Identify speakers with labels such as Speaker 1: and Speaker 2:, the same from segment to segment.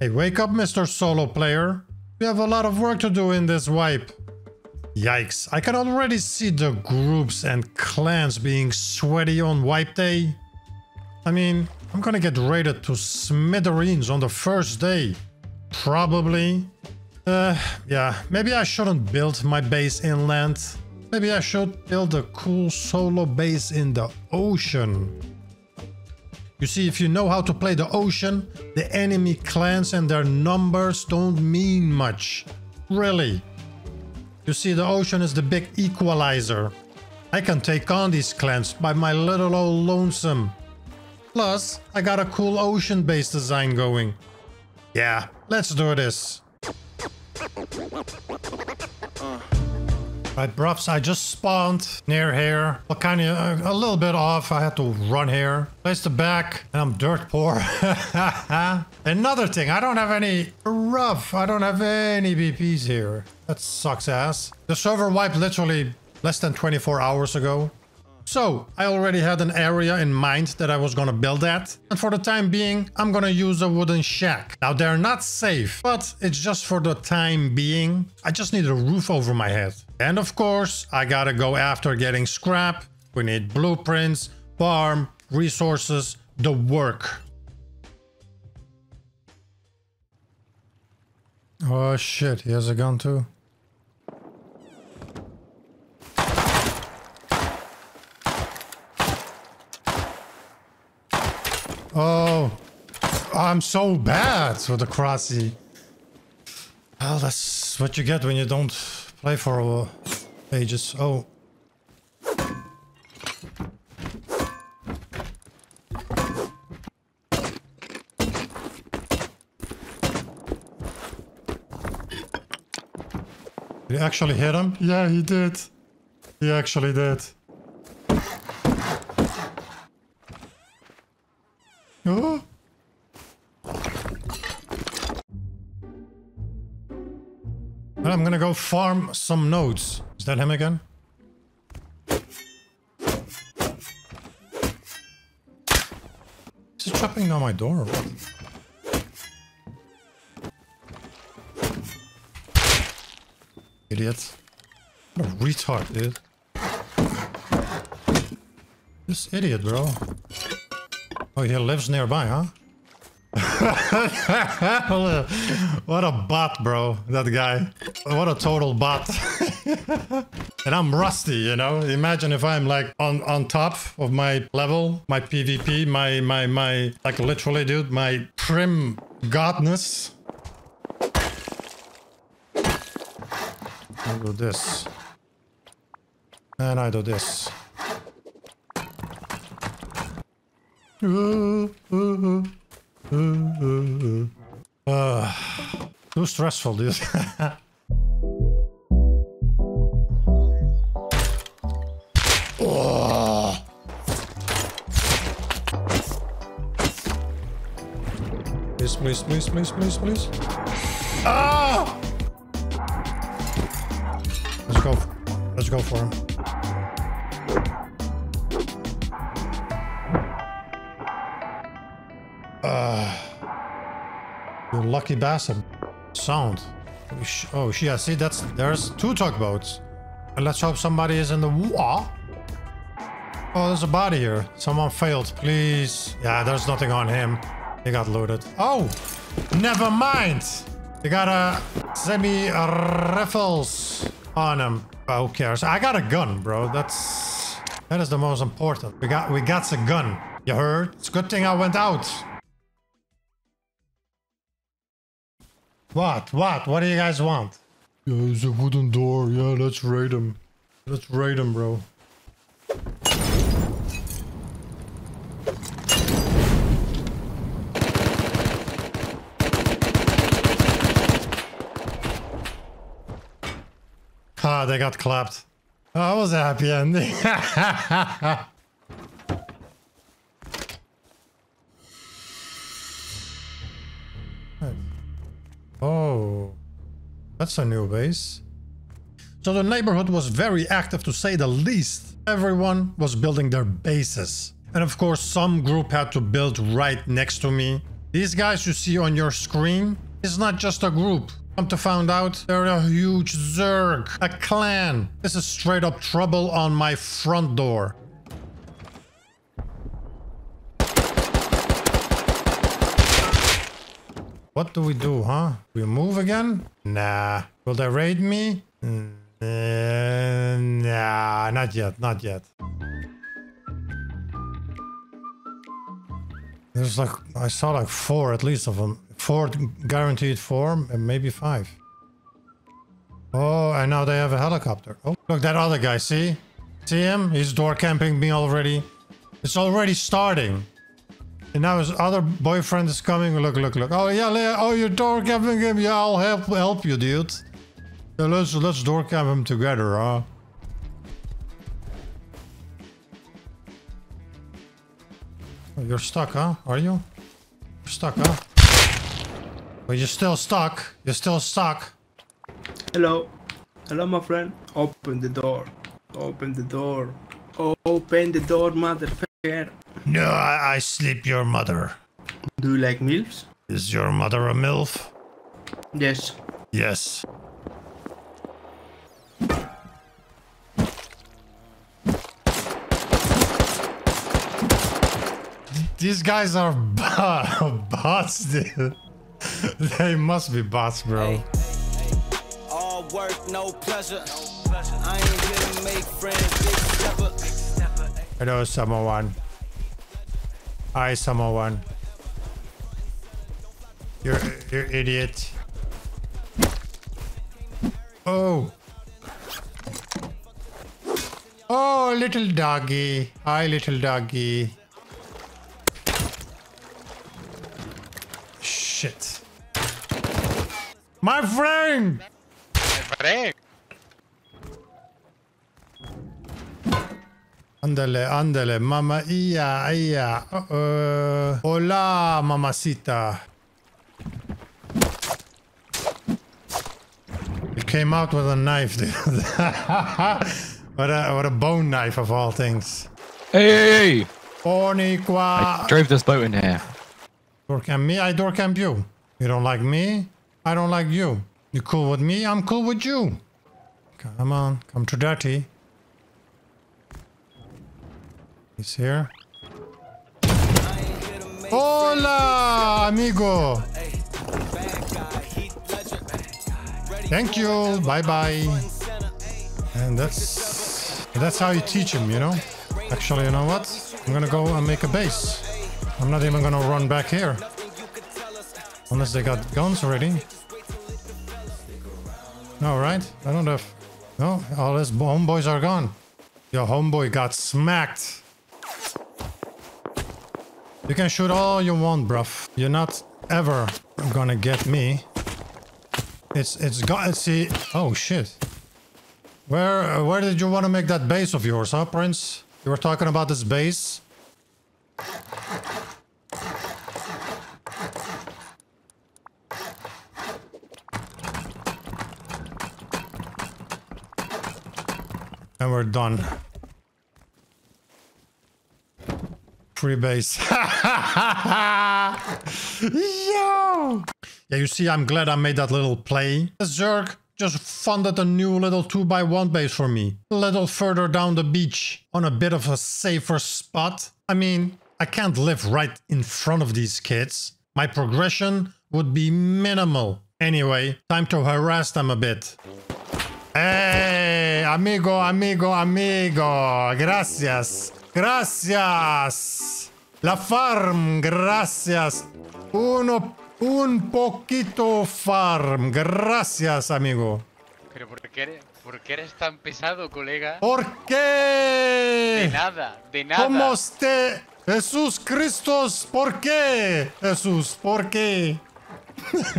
Speaker 1: Hey, wake up, Mr. Solo Player. We have a lot of work to do in this wipe. Yikes, I can already see the groups and clans being sweaty on wipe day. I mean, I'm gonna get raided to smithereens on the first day. Probably. Uh, yeah, maybe I shouldn't build my base inland. Maybe I should build a cool solo base in the ocean. You see, if you know how to play the ocean, the enemy clans and their numbers don't mean much. Really. You see, the ocean is the big equalizer. I can take on these clans by my little old lonesome. Plus, I got a cool ocean-based design going. Yeah, let's do this. Uh. Right, bruvs, I just spawned near here. Well, kind of uh, a little bit off. I had to run here. Place the back, and I'm dirt poor. Another thing, I don't have any rough. I don't have any BPs here. That sucks ass. The server wiped literally less than 24 hours ago. So, I already had an area in mind that I was gonna build at. And for the time being, I'm gonna use a wooden shack. Now, they're not safe, but it's just for the time being. I just need a roof over my head. And of course, I gotta go after getting scrap. We need blueprints, farm, resources, the work. Oh shit, he has a gun too. Oh, I'm so bad with the crossy. Well, that's what you get when you don't play for uh, ages. Oh. Did he actually hit him? Yeah, he did. He actually did. Oh. And I'm gonna go farm some nodes. Is that him again? Is he chopping down my door or what? Idiot. What a retard, dude. This idiot, bro. Oh, he lives nearby, huh? What a bot, bro. That guy. What a total bot. and I'm rusty, you know? Imagine if I'm like on, on top of my level, my PvP, my, my, my, like literally, dude, my prim godness. I do this. And I do this. Uh, too stressful, dude. oh. Please, please, please, please, please, please. Ah! Let's go. Let's go for him. Uh, you lucky bastard. Sound. Oh, yeah, see, that's there's two tugboats. And let's hope somebody is in the water. Oh, there's a body here. Someone failed, please. Yeah, there's nothing on him. He got looted. Oh, never mind. They got a semi-rifles on him. Oh, who cares? I got a gun, bro. That's that is the most important. We got we got a gun. You heard? It's a good thing I went out. What? What? What do you guys want? Yeah, there's a wooden door. Yeah, let's raid him. Let's raid him, bro. Ah, they got clapped. Oh, that was a happy ending. Oh, that's a new base. So the neighborhood was very active to say the least. Everyone was building their bases. And of course, some group had to build right next to me. These guys you see on your screen is not just a group. Come to find out, they're a huge Zerg, a clan. This is straight up trouble on my front door. What do we do, huh? We move again? Nah. Will they raid me? Uh, nah, not yet, not yet. There's like, I saw like four at least of them. Four guaranteed four, and maybe five. Oh, and now they have a helicopter. Oh, look, that other guy, see? See him? He's door camping me already. It's already starting. And now his other boyfriend is coming. Look, look, look. Oh yeah. Oh, you're door camping him. Yeah, I'll help help you, dude. Let's let's door camp him together, huh? Oh, you're stuck, huh? Are you? You're stuck, huh? But you're still stuck. You're still stuck.
Speaker 2: Hello. Hello, my friend. Open the door. Open the door. Open the door, motherfucker.
Speaker 1: No, I, I sleep your mother.
Speaker 2: Do you like MILFs?
Speaker 1: Is your mother a MILF?
Speaker 2: Yes.
Speaker 1: Yes. These guys are bots, dude. they must be bots, bro.
Speaker 3: All work, no pleasure. I ain't here to make friends, big stepper.
Speaker 1: Hello, someone. Hi, someone. You're, you're idiot. Oh. Oh, little doggy. Hi, little doggy. Shit. My friend!
Speaker 4: Friend.
Speaker 1: Ándale, ándale, mamá, ia, ia. Uh, uh. Hola, mamacita. He came out with a knife, dude. what, a, what a bone knife of all things.
Speaker 5: Hey, hey, hey!
Speaker 1: Oniqua.
Speaker 5: I drove this boat in here.
Speaker 1: Door camp me, I door camp you. You don't like me, I don't like you. You cool with me, I'm cool with you. Come on, come to dirty. He's here. Hola, amigo. Thank you. Bye bye. And that's that's how you teach him, you know. Actually, you know what? I'm gonna go and make a base. I'm not even gonna run back here. Unless they got guns already. No, right? I don't have... No, all his homeboys are gone. Your homeboy got smacked. You can shoot all you want, bruv. You're not ever gonna get me. It's it's got see. Oh shit. Where where did you want to make that base of yours, huh, Prince? You were talking about this base. And we're done. Free base. Yo! Yeah, you see, I'm glad I made that little play. The Zerg just funded a new little 2x1 base for me. A little further down the beach, on a bit of a safer spot. I mean, I can't live right in front of these kids. My progression would be minimal. Anyway, time to harass them a bit. Hey, amigo, amigo, amigo. Gracias. Gracias. La farm, gracias. Uno, un poquito farm. Gracias, amigo.
Speaker 4: Pero ¿por qué, eres, ¿por qué eres tan pesado, colega?
Speaker 1: ¿Por
Speaker 4: De
Speaker 1: qué?
Speaker 4: nada, de nada.
Speaker 1: ¿Cómo usted? Jesús Cristos, ¿por qué? Jesús, ¿por qué?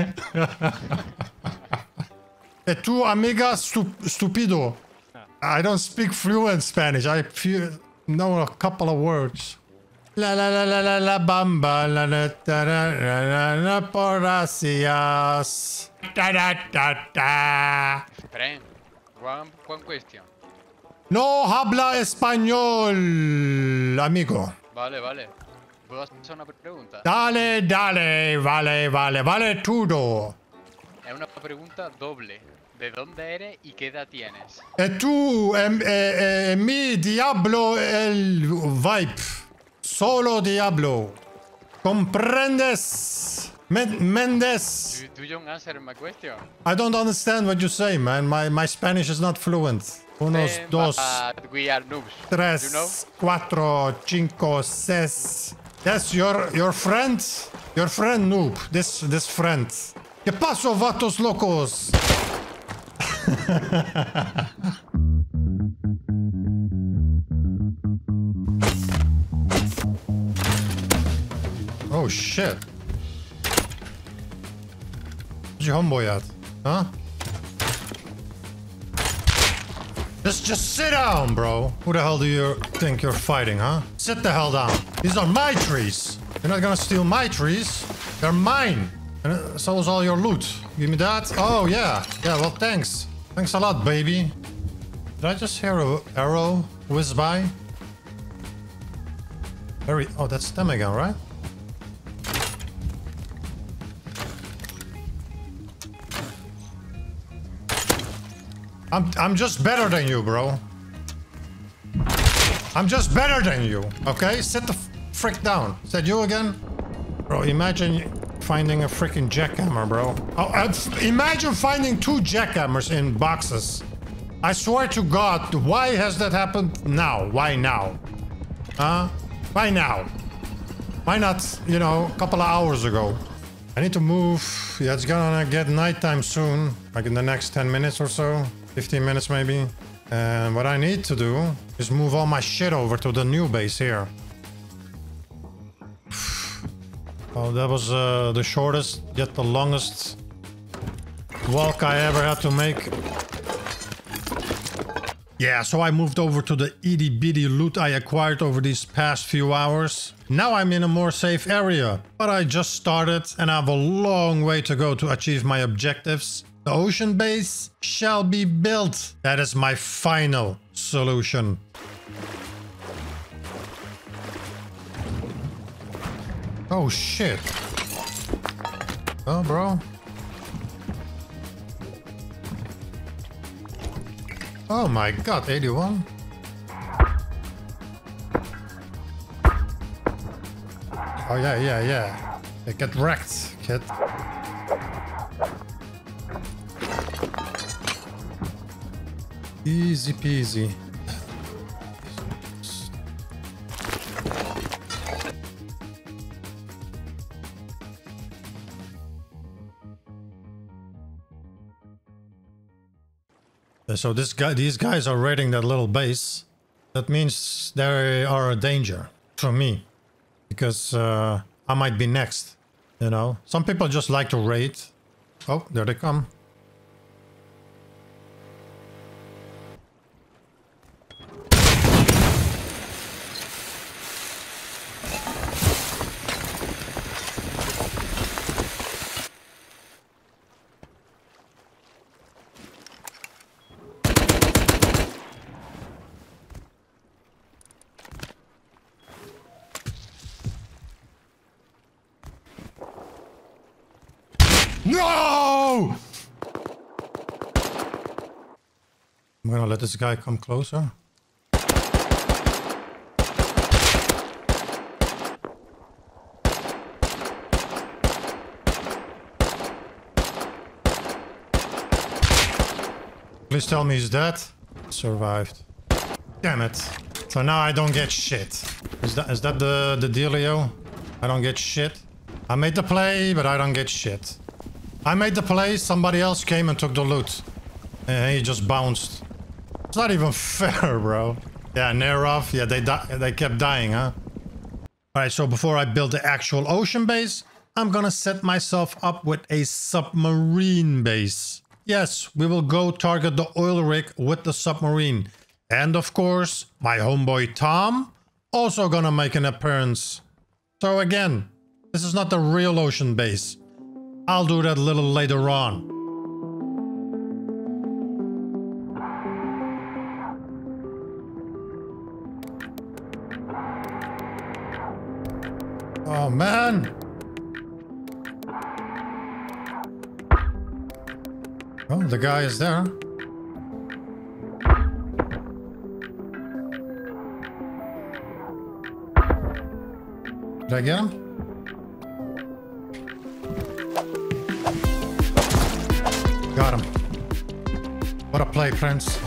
Speaker 1: Tu amiga stu- stupido. I don't speak fluent Spanish. I few, know a couple of words. La la la la la la bamba la la ra ra ra ra por gracias. Da ta ta.
Speaker 4: Friend, one, one question.
Speaker 1: No habla español, amigo.
Speaker 4: Vale, vale. ¿Puedo hacer una pregunta?
Speaker 1: Dale, dale, vale, vale, vale todo.
Speaker 4: Es una pregunta doble. ¿De dónde eres y qué edad tienes?
Speaker 1: E tu, em, eh, eh, mi Diablo el vibe. Solo Diablo. ¿Comprendes? Men- Mendes.
Speaker 4: Do, do you answer my question?
Speaker 1: I don't understand what you say, man. My, my Spanish is not fluent. Unos,
Speaker 4: Same,
Speaker 1: dos,
Speaker 4: we are noobs.
Speaker 1: tres,
Speaker 4: You know?
Speaker 1: cuatro, cinco, seis. Yes, your your friend, your friend noob. This this friend. ¿Qué pasó, vatos locos? Oh shit. Where's your homeboy at? Huh? Just, just sit down, bro. Who the hell do you think you're fighting, huh? Sit the hell down. These are my trees. You're not gonna steal my trees. They're mine. And so is all your loot. Give me that. Oh, yeah. Yeah, well, thanks. Thanks a lot, baby. Did I just hear a arrow whiz by? Very... Oh, that's them again, right? I'm, I'm just better than you, bro. I'm just better than you, okay? Sit the frick down. Is that you again? Bro, imagine finding a freaking jackhammer, bro. Oh, imagine finding two jackhammers in boxes. I swear to God, why has that happened now? Why now? Huh? Why now? Why not, you know, a couple of hours ago? I need to move. Yeah, it's gonna get nighttime soon, like in the next 10 minutes or so. 15 minutes maybe. And what I need to do is move all my shit over to the new base here. Oh, that was uh, the shortest, yet the longest walk I ever had to make. Yeah, so I moved over to the itty bitty loot I acquired over these past few hours. Now I'm in a more safe area, but I just started and I have a long way to go to achieve my objectives. The ocean base shall be built. That is my final solution. Oh shit. Oh, bro. Oh my god, 81. Oh yeah, yeah, yeah. get wrecked, kid. Easy peasy. So this guy, these guys are raiding that little base. That means they are a danger for me, because uh, I might be next. You know, some people just like to raid. Oh, there they come. No! I'm gonna let this guy come closer. Please tell me he's dead. Survived. Damn it. So now I don't get shit. Is that is that the, the dealio? I don't get shit. I made the play, but I don't get shit. I made the play, somebody else came and took the loot. And he just bounced. It's not even fair, bro. Yeah, Nerov, yeah, they they kept dying, huh? Alright, so before I build the actual ocean base, I'm gonna set myself up with a submarine base. Yes, we will go target the oil rig with the submarine. And of course, my homeboy Tom also gonna make an appearance. So again, this is not the real ocean base. I'll do that a little later on. Oh man! Oh, the guy is there. Did I get him? Got him. What a play, Prince.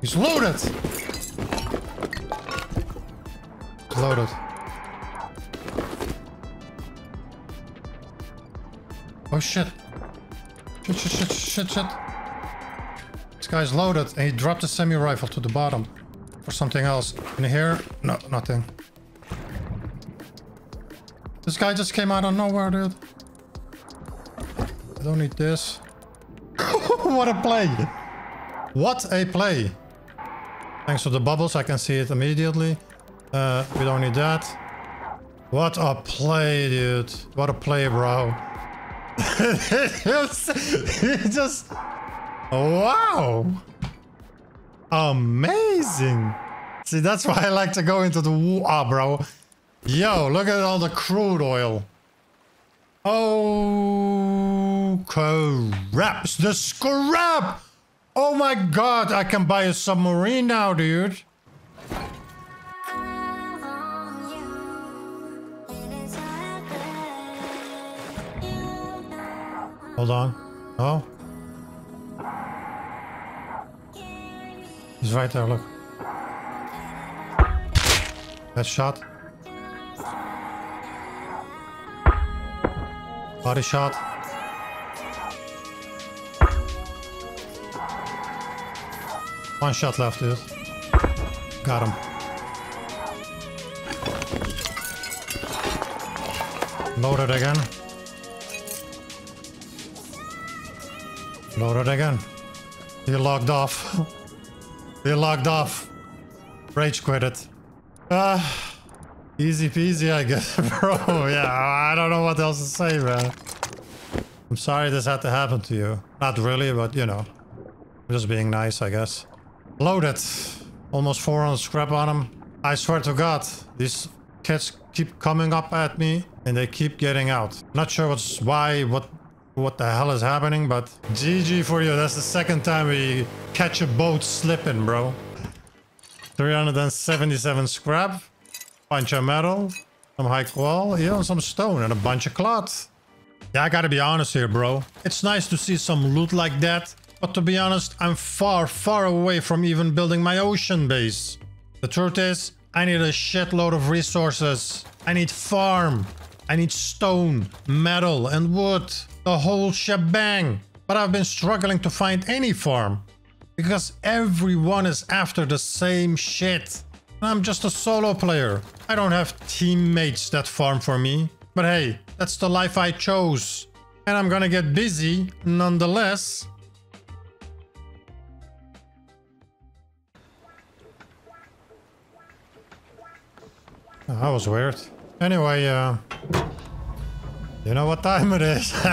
Speaker 1: He's loaded! Loaded. Oh shit. Shit, shit, shit, shit, shit. This guy's loaded and he dropped a semi-rifle to the bottom. For something else. In here? No, nothing. This guy just came out of nowhere, dude. I don't need this. what a play! What a play! Thanks to the bubbles, I can see it immediately. Uh, we don't need that. What a play, dude. What a play, bro. just... Wow! Amazing! See, that's why I like to go into the war, bro. Yo, look at all the crude oil. Oh, crap. The scrap! Oh my god, I can buy a submarine now, dude. Hold on. Oh. He's right there, look. That shot. Body shot. One shot left, dude. Got him. Loaded again. Loaded again. He logged off. he logged off. Rage quit it. Ah, easy peasy, I guess, bro. yeah, I don't know what else to say, man. I'm sorry this had to happen to you. Not really, but you know. Just being nice, I guess. Loaded. Almost 400 scrap on him. I swear to God, these kids keep coming up at me and they keep getting out. Not sure what's why, what what the hell is happening, but GG for you. That's the second time we catch a boat slipping, bro. 377 scrap, bunch of metal, some high qual, know, some stone and a bunch of cloth. Yeah, I gotta be honest here, bro. It's nice to see some loot like that, but to be honest, I'm far, far away from even building my ocean base. The truth is, I need a shitload of resources. I need farm. I need stone, metal, and wood. The whole shebang. But I've been struggling to find any farm. Because everyone is after the same shit. I'm just a solo player. I don't have teammates that farm for me. But hey, that's the life I chose. And I'm gonna get busy nonetheless. That was weird. Anyway, uh... You know what time it is?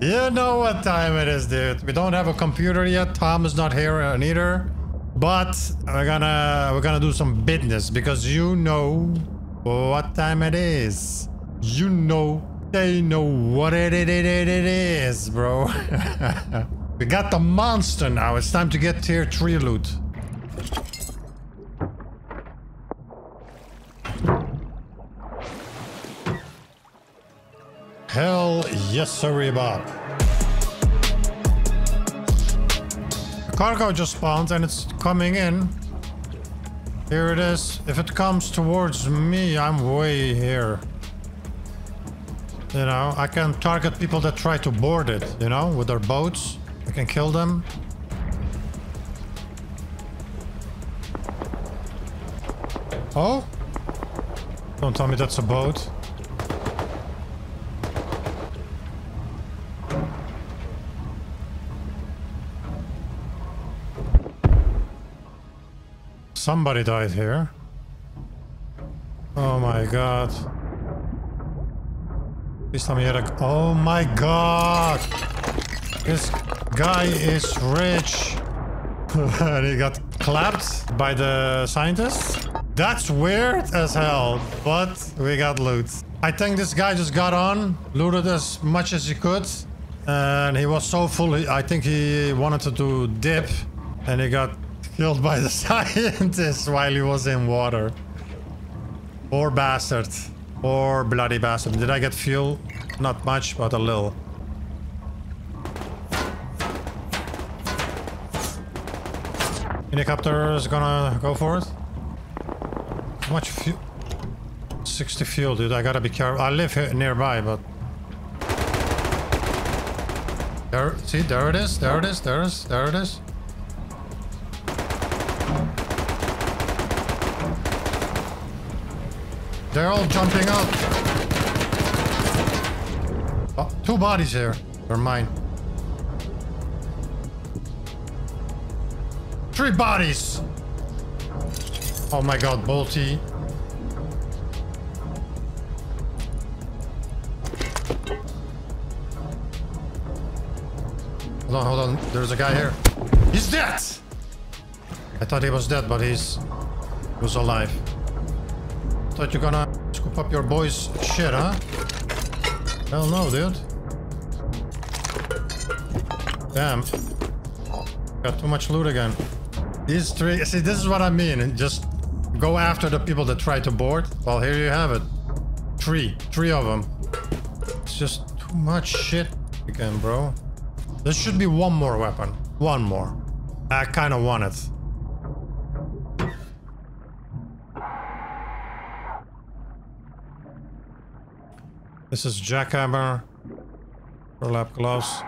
Speaker 1: you know what time it is, dude. We don't have a computer yet. Tom is not here uh, neither. But we're gonna we're gonna do some business because you know what time it is. You know they know what it, it, it, it, it is, bro. we got the monster now. It's time to get tier 3 loot. Hell yes, sir, Bob. Cargo just spawned and it's coming in. Here it is. If it comes towards me, I'm way here. You know, I can target people that try to board it, you know, with their boats. I can kill them. Oh? Don't tell me that's a boat. Somebody died here. Oh my god. Please tell me you had a... Oh my god! This guy is rich. and he got clapped by the scientists. That's weird as hell, but we got loot. I think this guy just got on, looted as much as he could, and he was so full, I think he wanted to do dip, and he got killed by the scientists while he was in water. Poor bastard. Poor bloody bastard. Did I get fuel? Not much, but a little. Helicopter is gonna go for it. How much fuel? 60 fuel, dude. I gotta be careful. I live here nearby, but... There, see, there it is, there it is, there it is, there it is. They're all jumping out. Oh, two bodies here. They're mine. Three bodies! Oh my god, Bolty. Hold on, hold on. There's a guy here. He's dead! I thought he was dead, but he's... He was alive. Thought you're gonna scoop up your boy's shit, huh? Hell no, dude. Damn. Got too much loot again. These three... See, this is what I mean. and Just go after the people that try to board. Well, here you have it. Three. Three of them. It's just too much shit again, bro. There should be one more weapon. One more. I kind of want it. This is jackhammer. Burlap gloves.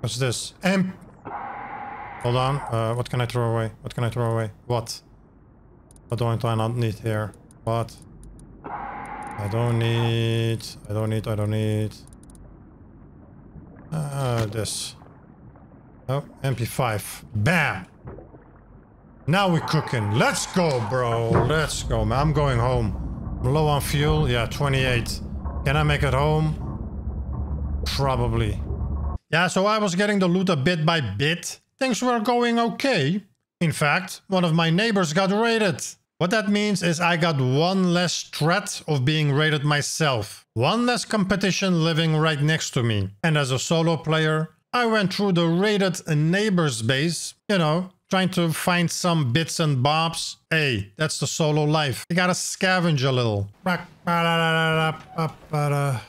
Speaker 1: What's this? M. Hold on. Uh, what can I throw away? What can I throw away? What? What don't I not need here? What? I don't need. I don't need. I don't need. Uh, this. Oh, MP5. Bam! Now we're cooking. Let's go, bro. Let's go, man. I'm going home. Low on fuel. Yeah, 28. Can I make it home? Probably. Yeah, so I was getting the loot a bit by bit. Things were going okay. In fact, one of my neighbors got raided. What that means is I got one less threat of being raided myself. One less competition living right next to me. And as a solo player, I went through the raided neighbor's base, you know, trying to find some bits and bobs. Hey, that's the solo life. You gotta scavenge a little.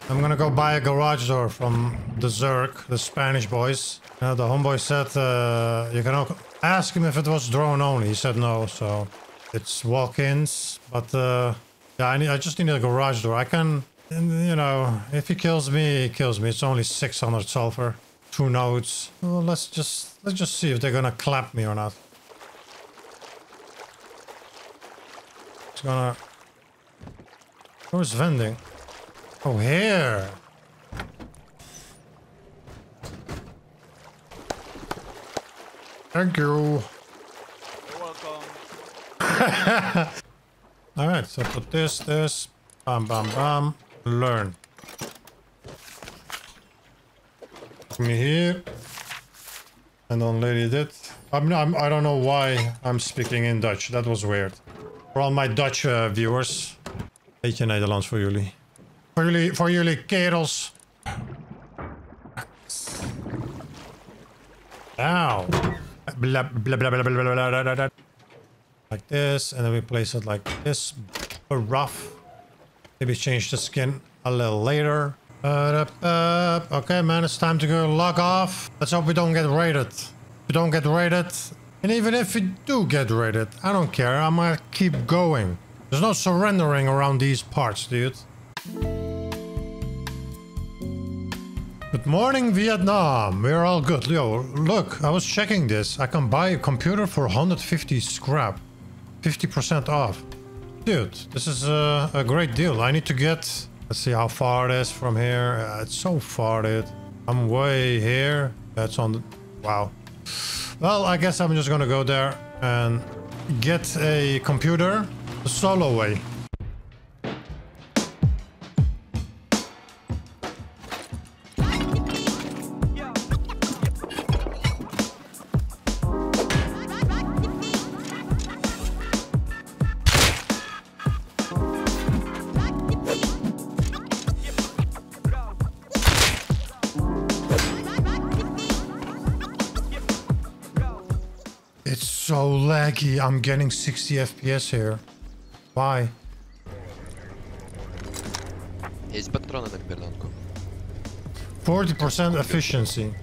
Speaker 1: I'm gonna go buy a garage door from the Zerg, the Spanish boys. Uh, the homeboy said uh, you can ask him if it was drone only. He said no, so it's walk-ins. But uh, yeah, I, need, I just need a garage door. I can, you know, if he kills me, he kills me. It's only 600 sulfur, two nodes. Well, let's just let's just see if they're gonna clap me or not. It's gonna. Where's vending? Oh, here. Thank you.
Speaker 3: You're welcome.
Speaker 1: All right, so put this, this, bam, bam, bam, learn. Me here. And on lady did. I'm, I'm, I don't know why I'm speaking in Dutch. That was weird. For all my Dutch uh, viewers. Beetje Nederlands voor jullie. Voor jullie, voor jullie kerels. Ow. Blah, blah, blah, blah, blah, blah, blah, blah, blah, blah. Like this, and then we place it like this. Rough. Maybe change the skin a little later. Okay, man, it's time to go log off. Let's hope we don't get raided. We don't get raided, and even if we do get raided, I don't care. I'm gonna keep going. There's no surrendering around these parts, dude. Good morning, Vietnam. We're all good. Yo, look, I was checking this. I can buy a computer for 150 scrap. 50% off. Dude, this is a, a great deal. I need to get... Let's see how far it is from here. Uh, it's so far, dude. I'm way here. That's on the... Wow. Well, I guess I'm just gonna go there and get a computer the solo way. laggy. I'm getting 60 FPS here. Why?
Speaker 6: Есть патроны на перданку.
Speaker 1: 40% efficiency.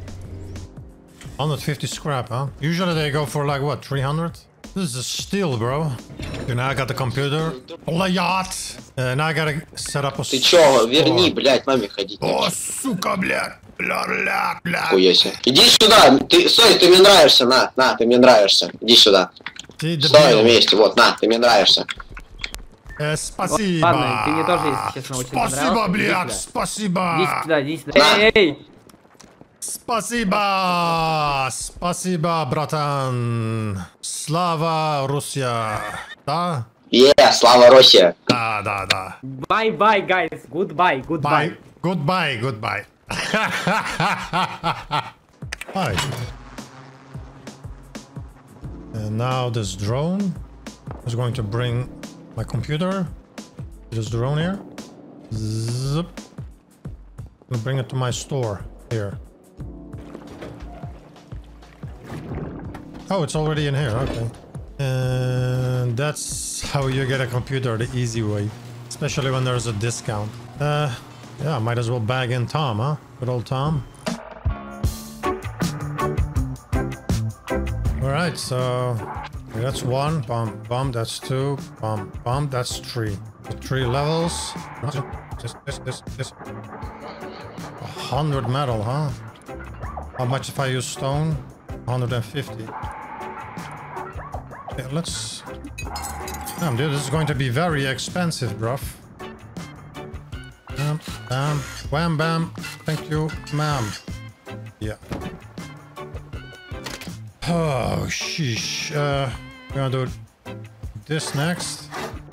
Speaker 1: 150 scrap, huh? Usually they go for like what, 300? This is steel, bro. Okay, now I got the computer. Блядь! Uh, now I gotta set up a
Speaker 7: Ты чё, верни,
Speaker 1: store.
Speaker 7: блядь, маме ходить.
Speaker 1: О, сука, блядь! Бля, бля, бля.
Speaker 7: Хуя себе. Иди сюда, ты, стой, ты мне нравишься, на, на, ты мне нравишься. Иди сюда.
Speaker 1: Ты
Speaker 7: Стой на месте, вот, на, ты мне нравишься.
Speaker 1: Э, спасибо.
Speaker 8: Ладно, ты мне тоже, если честно, очень
Speaker 1: Спасибо, блядь, спасибо.
Speaker 8: Иди сюда, иди сюда.
Speaker 7: На.
Speaker 8: Эй, эй!
Speaker 1: Спасибо, спасибо, братан. Слава Руссия. Да?
Speaker 7: Е, слава Россия.
Speaker 1: Да, да, да.
Speaker 8: Bye-bye, guys. Goodbye,
Speaker 1: Bye.
Speaker 8: goodbye.
Speaker 1: Goodbye, goodbye. Hi. And now this drone is going to bring my computer. This drone here. Zip. I'll bring it to my store here. Oh, it's already in here. Okay. And that's how you get a computer the easy way. Especially when there's a discount. Uh, yeah, might as well bag in Tom, huh? Good old Tom. Alright, so that's one. Bomb, bomb, that's two. Bomb, bomb, that's three. Three levels. This, this, this, this. A hundred metal, huh? How much if I use stone? 150. Okay, let's... Damn, dude, this is going to be very expensive, bruv. Bam, bam, wham, bam. Thank you, ma'am. Yeah. Oh, sheesh. Uh, we're gonna do this next.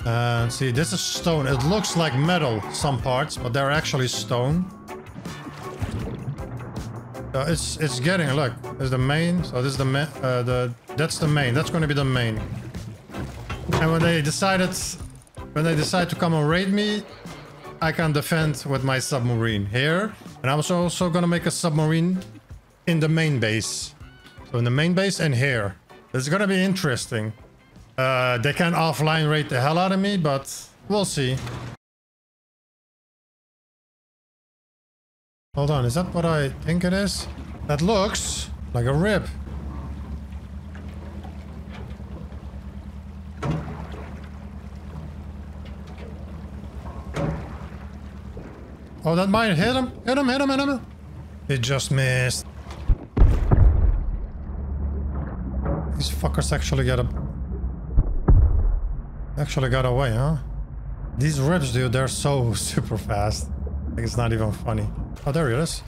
Speaker 1: And see, this is stone. It looks like metal, some parts, but they're actually stone. Uh, it's it's getting look. Is the main. So this is the ma uh, the that's the main. That's going to be the main. And when they decided, when they decide to come and raid me, I can defend with my submarine here. And I was also to make a submarine in the main base. So in the main base and here. It's to be interesting. Uh, they can offline raid the hell out of me, but we'll see. Hold on, is that what I think it is? That looks like a rib. Oh, that might hit him. Hit him, hit him, hit him. It just missed. These fuckers actually got a... Actually got away, huh? These ribs, dude, they're so super fast. Like, it's not even funny. Oh, there it is.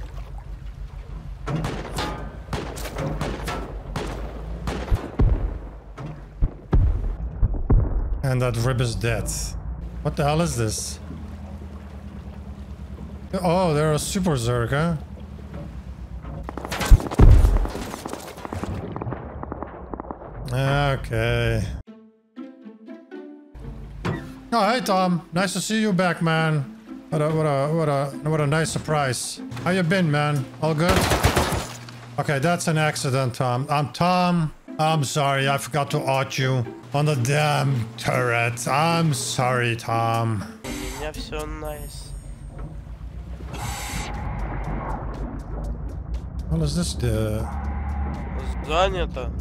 Speaker 1: And that rib is dead. What the hell is this? Oh, they're a super zerg, huh? Okay. Oh, hey, Tom. Nice to see you back, man. What a, what a, what a, what a nice surprise. How you been, man? All good? Okay, that's an accident, Tom. I'm Tom. I'm sorry, I forgot to auth you on the damn turret. I'm sorry, Tom.
Speaker 9: That's so nice.
Speaker 1: What is this? The
Speaker 9: Занято.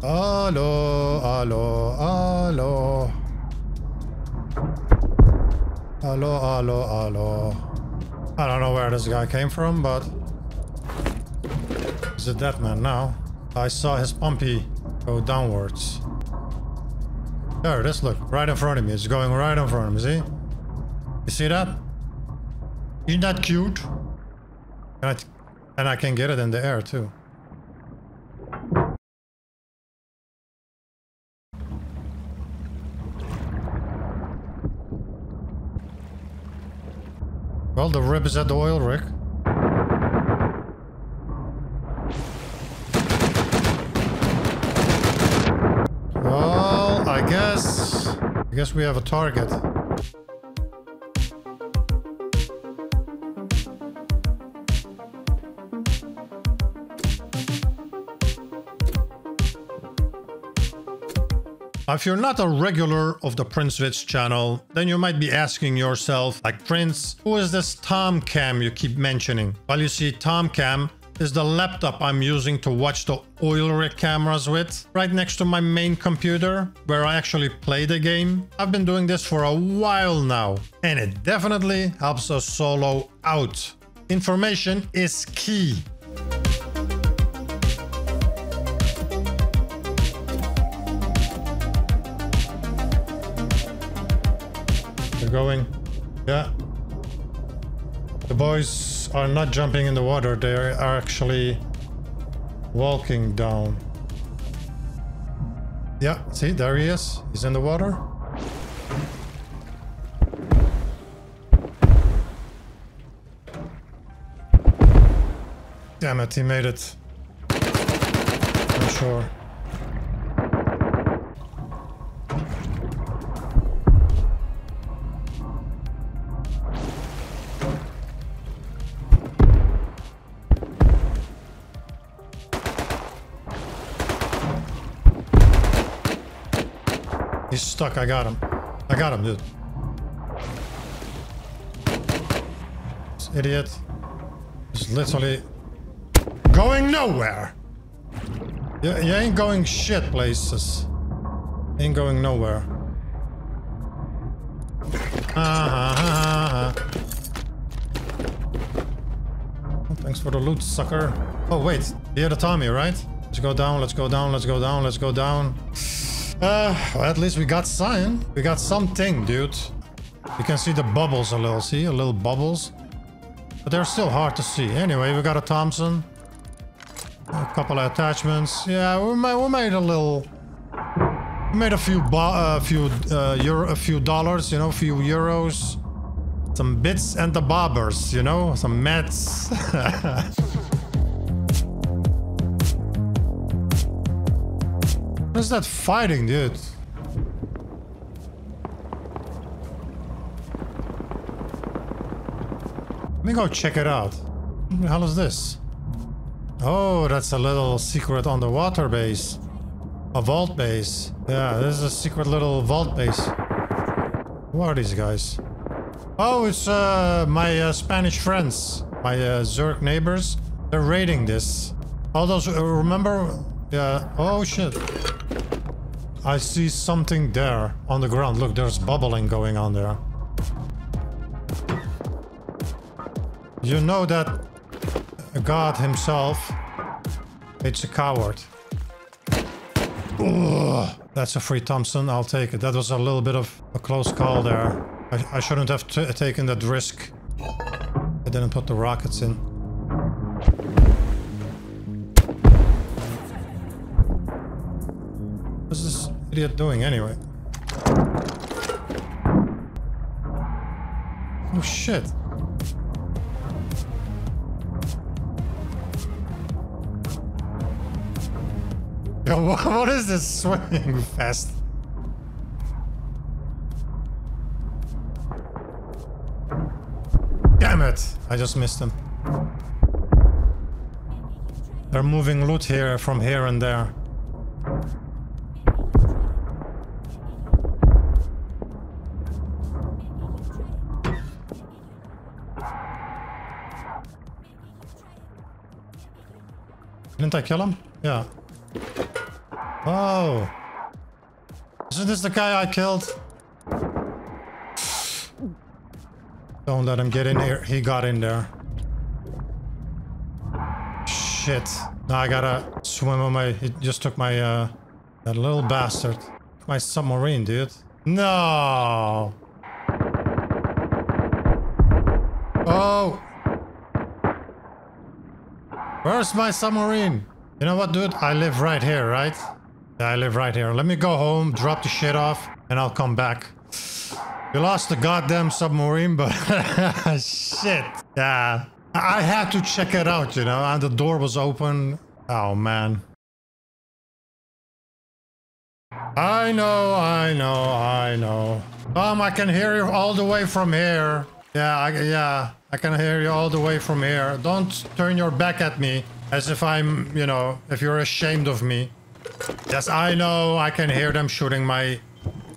Speaker 1: Hello, hello, hello. Hello, hello, hello. I don't know where this guy came from, but... He's a dead man now. I saw his pumpy go downwards. There it is, look. Right in front of me. It's going right in front of me, see? You see that? Isn't that cute? And I, and I can get it in the air, too. Well, the rib is at the oil rig. Well, I guess... I guess we have a target. If you're not a regular of the Prince Vidz channel, then you might be asking yourself, like Prince, who is this Tom Cam you keep mentioning? Well, you see, Tom Cam is the laptop I'm using to watch the oil rig cameras with, right next to my main computer, where I actually play the game. I've been doing this for a while now, and it definitely helps us solo out. Information is key. Going. Yeah. The boys are not jumping in the water. They are actually walking down. Yeah, see, there he is. He's in the water. Damn it, he made it. I'm sure. Stuck. I got him. I got him, dude. This idiot is literally going nowhere. You, you ain't going shit places. Ain't going nowhere. Ah, thanks for the loot, sucker. Oh, wait. Hear the Tommy, right? Let's go down, let's go down, let's go down, let's go down. Uh, well, at least we got sign. We got something, dude. You can see the bubbles a little, see? A little bubbles. But they're still hard to see. Anyway, we got a Thompson. A couple of attachments. Yeah, we made, we made a little... We made a few uh, few uh, euro, a few dollars, you know, a few euros. Some bits and the bobbers, you know, some mets. What is that fighting, dude? Let me go check it out. What the hell is this? Oh, that's a little secret underwater base. A vault base. Yeah, this is a secret little vault base. Who are these guys? Oh, it's uh, my uh, Spanish friends. My uh, Zurich neighbors. They're raiding this. All those, uh, remember? Yeah. Oh, shit. I see something there on the ground. Look, there's bubbling going on there. You know that God himself it's a coward. Ugh, that's a free Thompson. I'll take it. That was a little bit of a close call there. I, I shouldn't have taken that risk. I didn't put the rockets in. Idiot doing anyway? Oh shit. Yo, what is this swimming fest? Damn it! I just missed him. They're moving loot here from here and there. Didn't I kill him? Yeah. Oh. Isn't this the guy I killed? Don't let him get in here. He got in there. Shit. Now I gotta swim on my... He just took my, uh... That little bastard. My submarine, dude. No! Oh! Where's my submarine? You know what, dude? I live right here, right? Yeah, I live right here. Let me go home, drop the shit off, and I'll come back. You lost the goddamn submarine, but... shit. Yeah. I had to check it out, you know, and the door was open. Oh, man. I know, I know, I know. Tom, I can hear you all the way from here. Yeah, I, yeah, I can hear you all the way from here. Don't turn your back at me as if I'm, you know, if you're ashamed of me. Yes, I know. I can hear them shooting my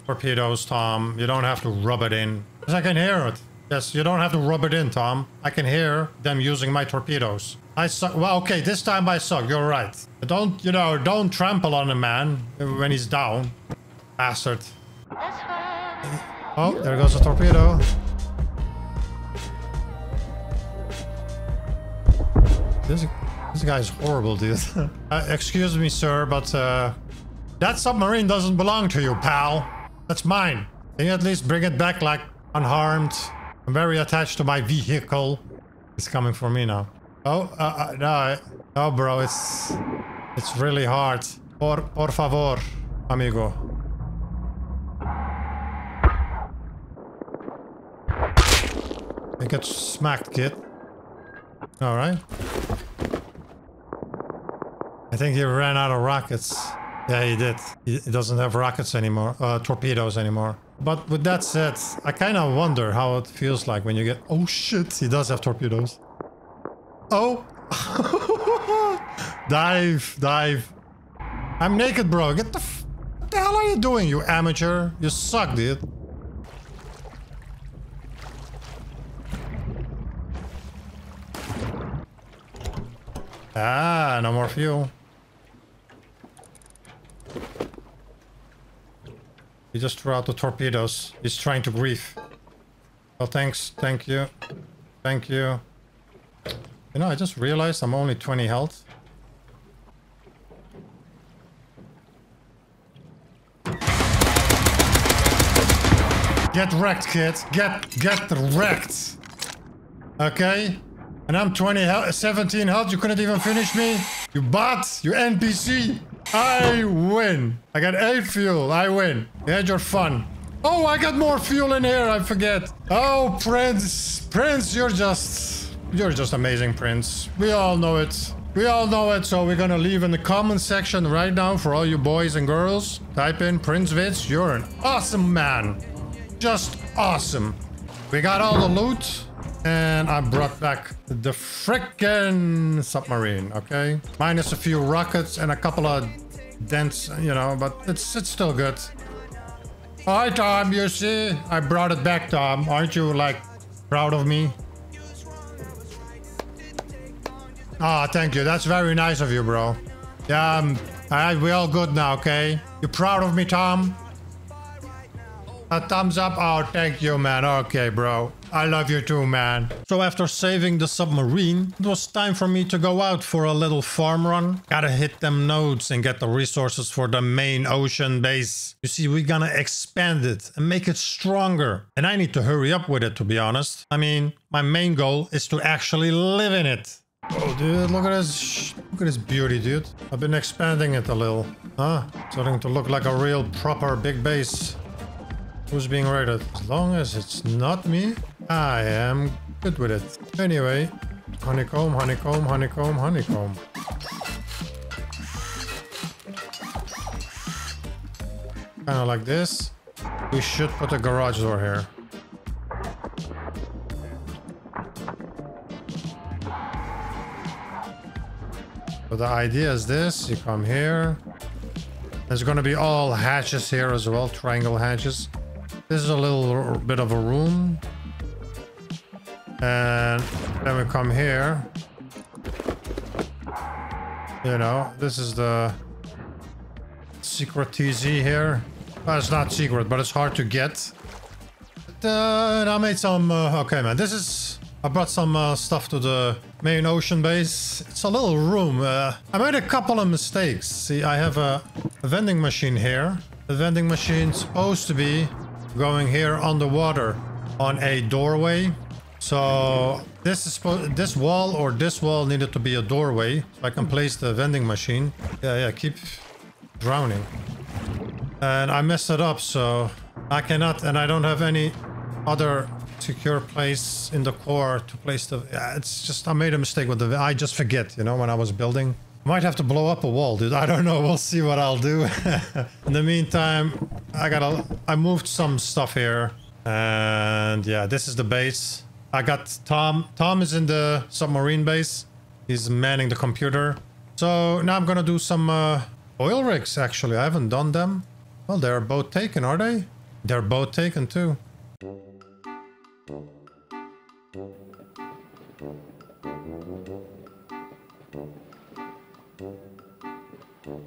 Speaker 1: torpedoes, Tom. You don't have to rub it in. Yes, I can hear it. Yes, you don't have to rub it in, Tom. I can hear them using my torpedoes. I suck. Well, okay, this time I suck. You're right. Don't, you know, don't trample on a man when he's down. Bastard. Oh, there goes a torpedo. This, this guy's horrible, dude. uh, excuse me, sir, but uh, that submarine doesn't belong to you, pal. That's mine. Can you at least bring it back, like, unharmed? I'm very attached to my vehicle. It's coming for me now. Oh, uh, uh, no, I- no, bro, it's it's really hard. Por, por favor, amigo. You get smacked, kid. All right. I think he ran out of rockets. Yeah, he did. He, doesn't have rockets anymore, uh, torpedoes anymore. But with that said, I kind of wonder how it feels like when you get. Oh shit, he does have torpedoes. Oh! dive, dive. I'm naked, bro. Get the. What the hell are you doing, you amateur? You suck, dude. Ah, no more fuel. Just threw out the torpedoes. He's trying to grief. Well, thanks. Thank you. Thank you. You know, I just realized I'm only 20 health. Get wrecked, kid. Get get wrecked. Okay? And I'm 20 health, 17 health. You couldn't even finish me? You bot! You NPC! I win! I got 8 fuel. I win. You had your fun. Oh, I got more fuel in here. I forget. Oh, Prince. Prince, you're just... You're just amazing, Prince. We all know it. We all know it, so we're gonna leave in the comment section right now for all you boys and girls. Type in Prince Vidz. You're an awesome man. Just awesome. We got all the loot. And I brought back the frickin' submarine, okay? Minus a few rockets and a couple of dents, you know, but it's it's still good. Hi, Tom, you see? I brought it back, Tom. Aren't you, like, proud of me? Ah, thank you. That's very nice of you, bro. Yeah, um, alright, we all good now, okay? You proud of me, Tom? A thumbs up? Oh, thank you, man. Okay, bro. I love you too, man. So after saving the submarine, it was time for me to go out for a little farm run. Gotta hit them nodes and get the resources for the main ocean base. You see, we're gonna expand it and make it stronger. And I need to hurry up with it, to be honest. I mean, my main goal is to actually live in it. Oh, dude, look at this. Look at this beauty, dude. I've been expanding it a little. Huh? Starting to look like a real proper big base. Who's being raided? As long as it's not me, I am good with it. Anyway, honeycomb, honeycomb, honeycomb, honeycomb. Kind of like this. We should put a garage door here. So the idea is this, you come here. There's gonna be all hatches here as well, triangle hatches. This is a little bit of a room. And then we come here. You know, this is the secret TC here. Well, it's not secret, but it's hard to get. But, uh, and I made some... Uh, okay, man, this is... I brought some uh, stuff to the main ocean base. It's a little room. Uh, I made a couple of mistakes. See, I have a, a vending machine here. The vending machine supposed to be going here underwater on a doorway. So this is this wall or this wall needed to be a doorway so I can place the vending machine. Yeah, yeah, keep drowning. And I messed it up, so I cannot, and I don't have any other secure place in the core to place the. Yeah, it's just I made a mistake with the. I just forget, you know, when I was building. Might have to blow up a wall, dude. I don't know. We'll see what I'll do. in the meantime, I gotta. I moved some stuff here, and yeah, this is the base. I got Tom. Tom is in the submarine base. He's manning the computer. So now I'm gonna do some uh, Oil rigs, actually. I haven't done them. Well, they're both taken, are they? They're both taken, too. This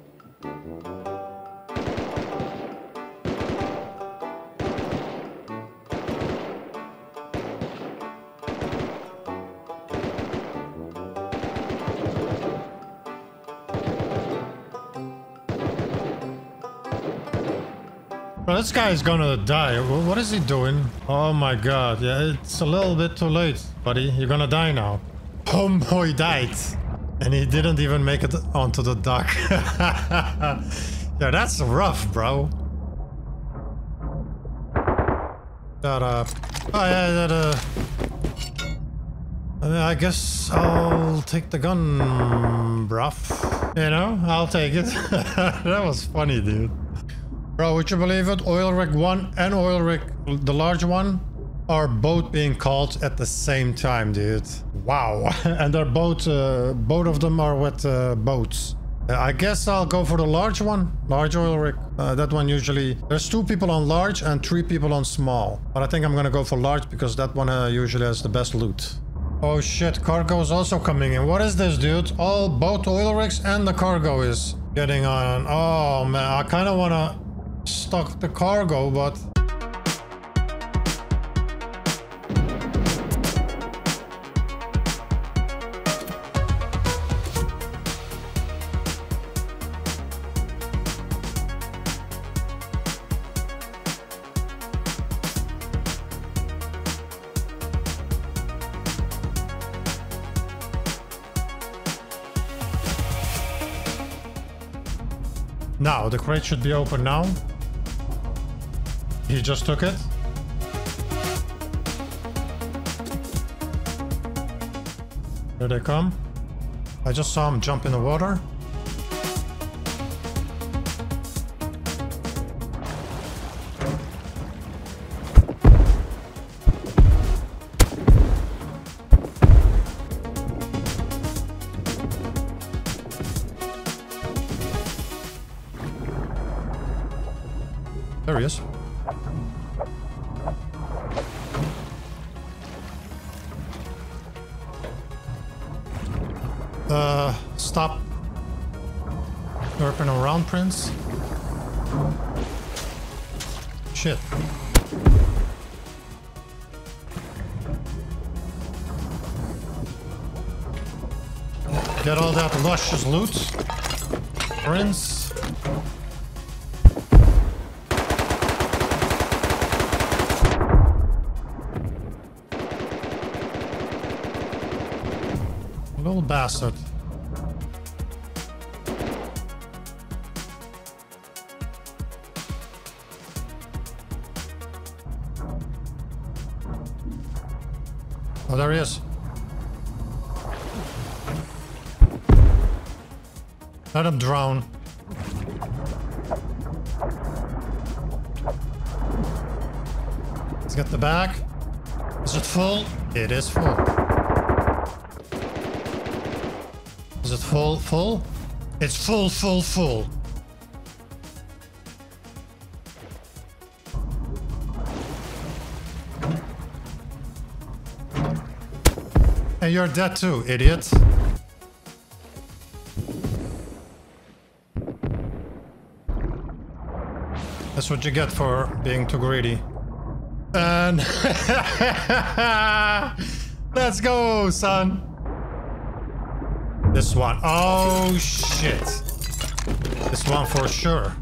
Speaker 1: guy is gonna die. What is he doing? Oh my god. Yeah, it's a little bit too late, buddy. You're gonna die now. Homeboy died. And he didn't even make it onto the dock. yeah, that's rough, bro. Shut up. Oh, yeah, that, uh... I guess I'll take the gun, bruv. You know, I'll take it. that was funny, dude. Bro, would you believe it? Oil rig 1 and oil rig, the large one, are both being called at the same time, dude. Wow. and they're both, uh, both of them are with uh, boats. Uh, I guess I'll go for the large one, large oil rig. Uh, that one usually, there's two people on large and three people on small. But I think I'm gonna go for large because that one uh, usually has the best loot. Oh shit, cargo is also coming in. What is this, dude? All, both oil rigs and the cargo is getting on. Oh man, I kind of want to stock the cargo, but... Crate should be open now. He just took it. Here they come. I just saw him jump in the water. Luscious loot, Prince. Little bastard. Full? It's full, full, full. And you're dead too, idiot. That's what you get for being too greedy. And let's go, son. This one. Oh, shit. This one for sure.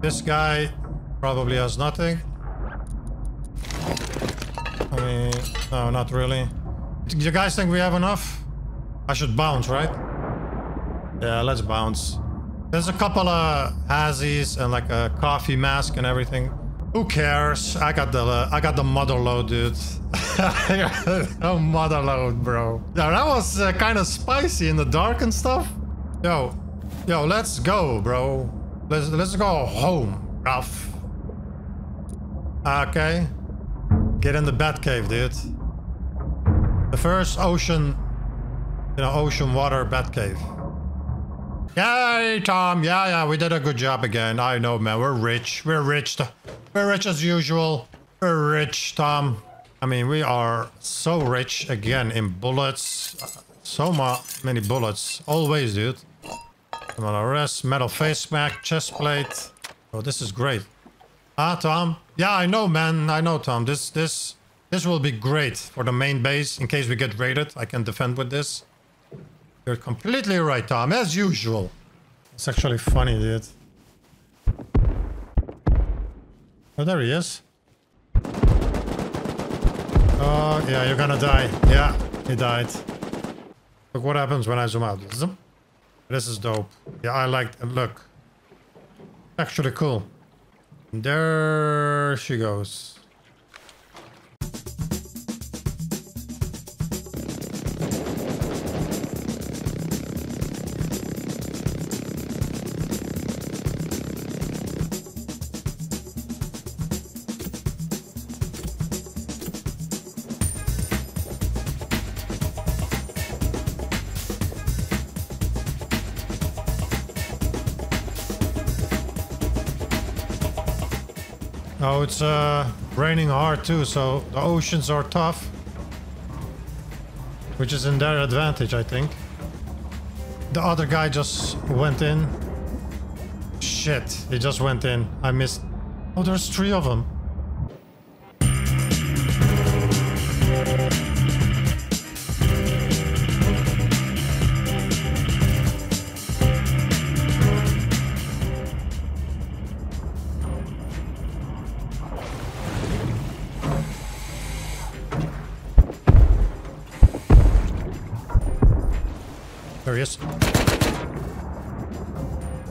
Speaker 1: This guy probably has nothing. I mean, no, not really. You guys think we have enough? I should bounce, right? Yeah, let's bounce. There's a couple of hazies and like a coffee mask and everything. Who cares? I got the uh, I got the mother load, dude. oh, mother load, bro. That was uh, kind of spicy in the dark and stuff. Yo, yo, let's go, bro. Let's let's go home, rough. Okay. Get in the bat cave, dude. The first ocean, you know, ocean water bat cave. Yay, Tom. Yeah, yeah, we did a good job again. I know, man. We're rich. We're rich. We're rich as usual. We're rich, Tom. I mean, we are so rich again in bullets. So ma many bullets. Always, dude. I'm on arrest. Metal face mask, chest plate. Oh, this is great. Ah, Tom. Yeah, I know, man. I know, Tom. This, this, this will be great for the main base in case we get raided. I can defend with this. You're completely right, Tom, as usual. It's actually funny, dude. Oh, there he is. Oh, yeah, you're gonna die. Yeah, he died. Look what happens when I zoom out. This is dope. Yeah, I like... It. Look. Actually cool. There she goes. It's uh, raining hard too, so the oceans are tough. Which is in their advantage, I think. The other guy just went in. Shit, he just went in. I missed. Oh, there's three of them.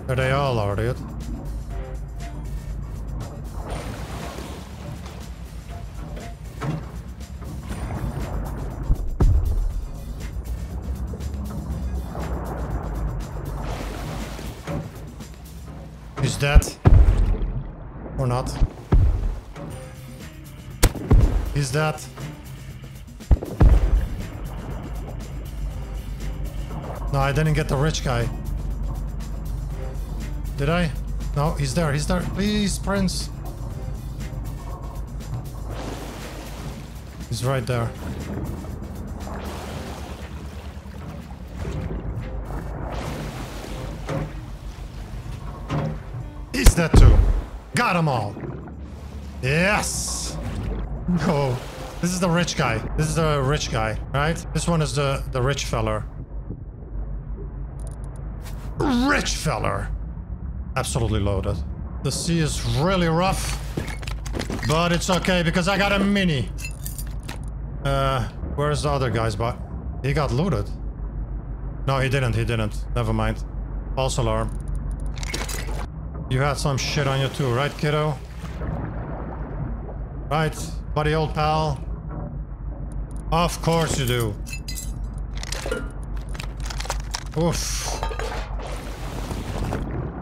Speaker 1: There they all are, dude. He's dead. Or not. Is that? No, I didn't get the rich guy. Did I? No, he's there, he's there. Please, Prince. He's right there. He's dead too. Got them all. Yes. No. This is the rich guy. This is the rich guy, right? This one is the, the rich feller. Rich feller. Absolutely loaded. The sea is really rough. But it's okay because I got a mini. Uh, where's the other guy's butt? He got looted. No, he didn't. He didn't. Never mind. False alarm. You had some shit on you too, right, kiddo? Right, buddy old pal. Of course you do. Oof.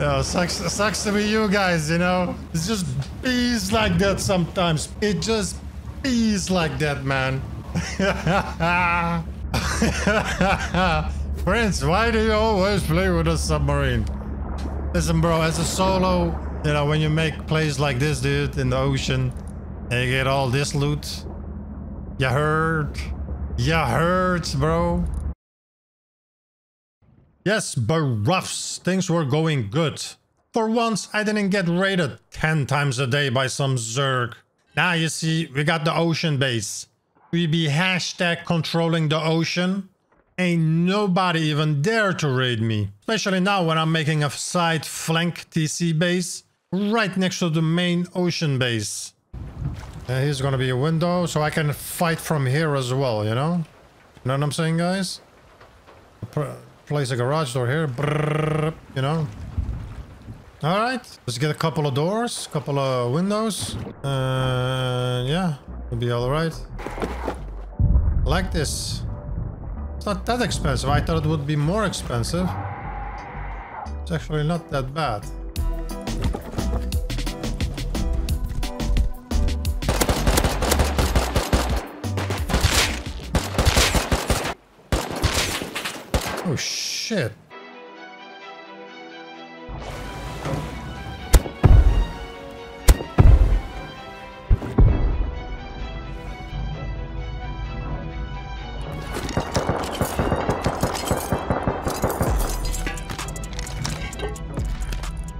Speaker 1: Yeah, sucks, sucks to be you guys, you know? It's just bees like that sometimes. It just bees like that, man. Prince, why do you always play with a submarine? Listen, bro, as a solo, you know, when you make plays like this, dude, in the ocean, and you get all this loot, you hurt. You hurt, bro. Yes, but Baruffs, things were going good. For once, I didn't get raided 10 times a day by some Zerg. Now you see, we got the ocean base. We be hashtag controlling the ocean. Ain't nobody even dare to raid me. Especially now when I'm making a side flank TC base right next to the main ocean base. And here's gonna be a window so I can fight from here as well, you know? You know what I'm saying, guys? Place a garage door here, Brrrr, you know? Alright, let's get a couple of doors, a couple of windows. Uh, yeah, it'll be alright. Like this. It's not that expensive. I thought it would be more expensive. It's actually not that bad. Oh shit.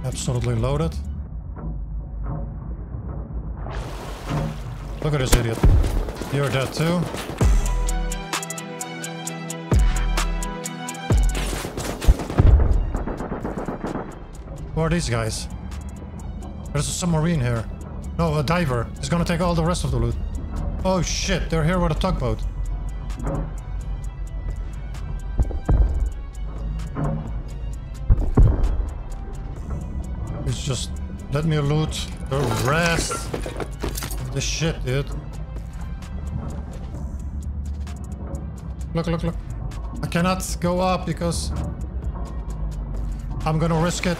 Speaker 1: Absolutely loaded. Look at this idiot. You're dead too. Are these guys? There's a submarine here. No, a diver. He's gonna take all the rest of the loot. Oh shit, they're here with a tugboat. It's just let me loot the rest of the shit, dude. Look, look, look. I cannot go up because I'm gonna risk it.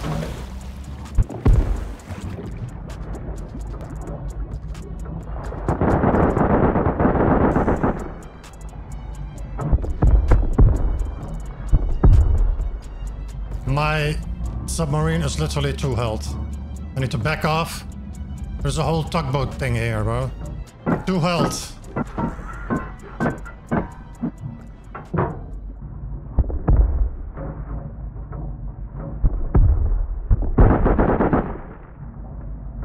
Speaker 1: Submarine is literally two health. I need to back off. There's a whole tugboat thing here, bro. Two health.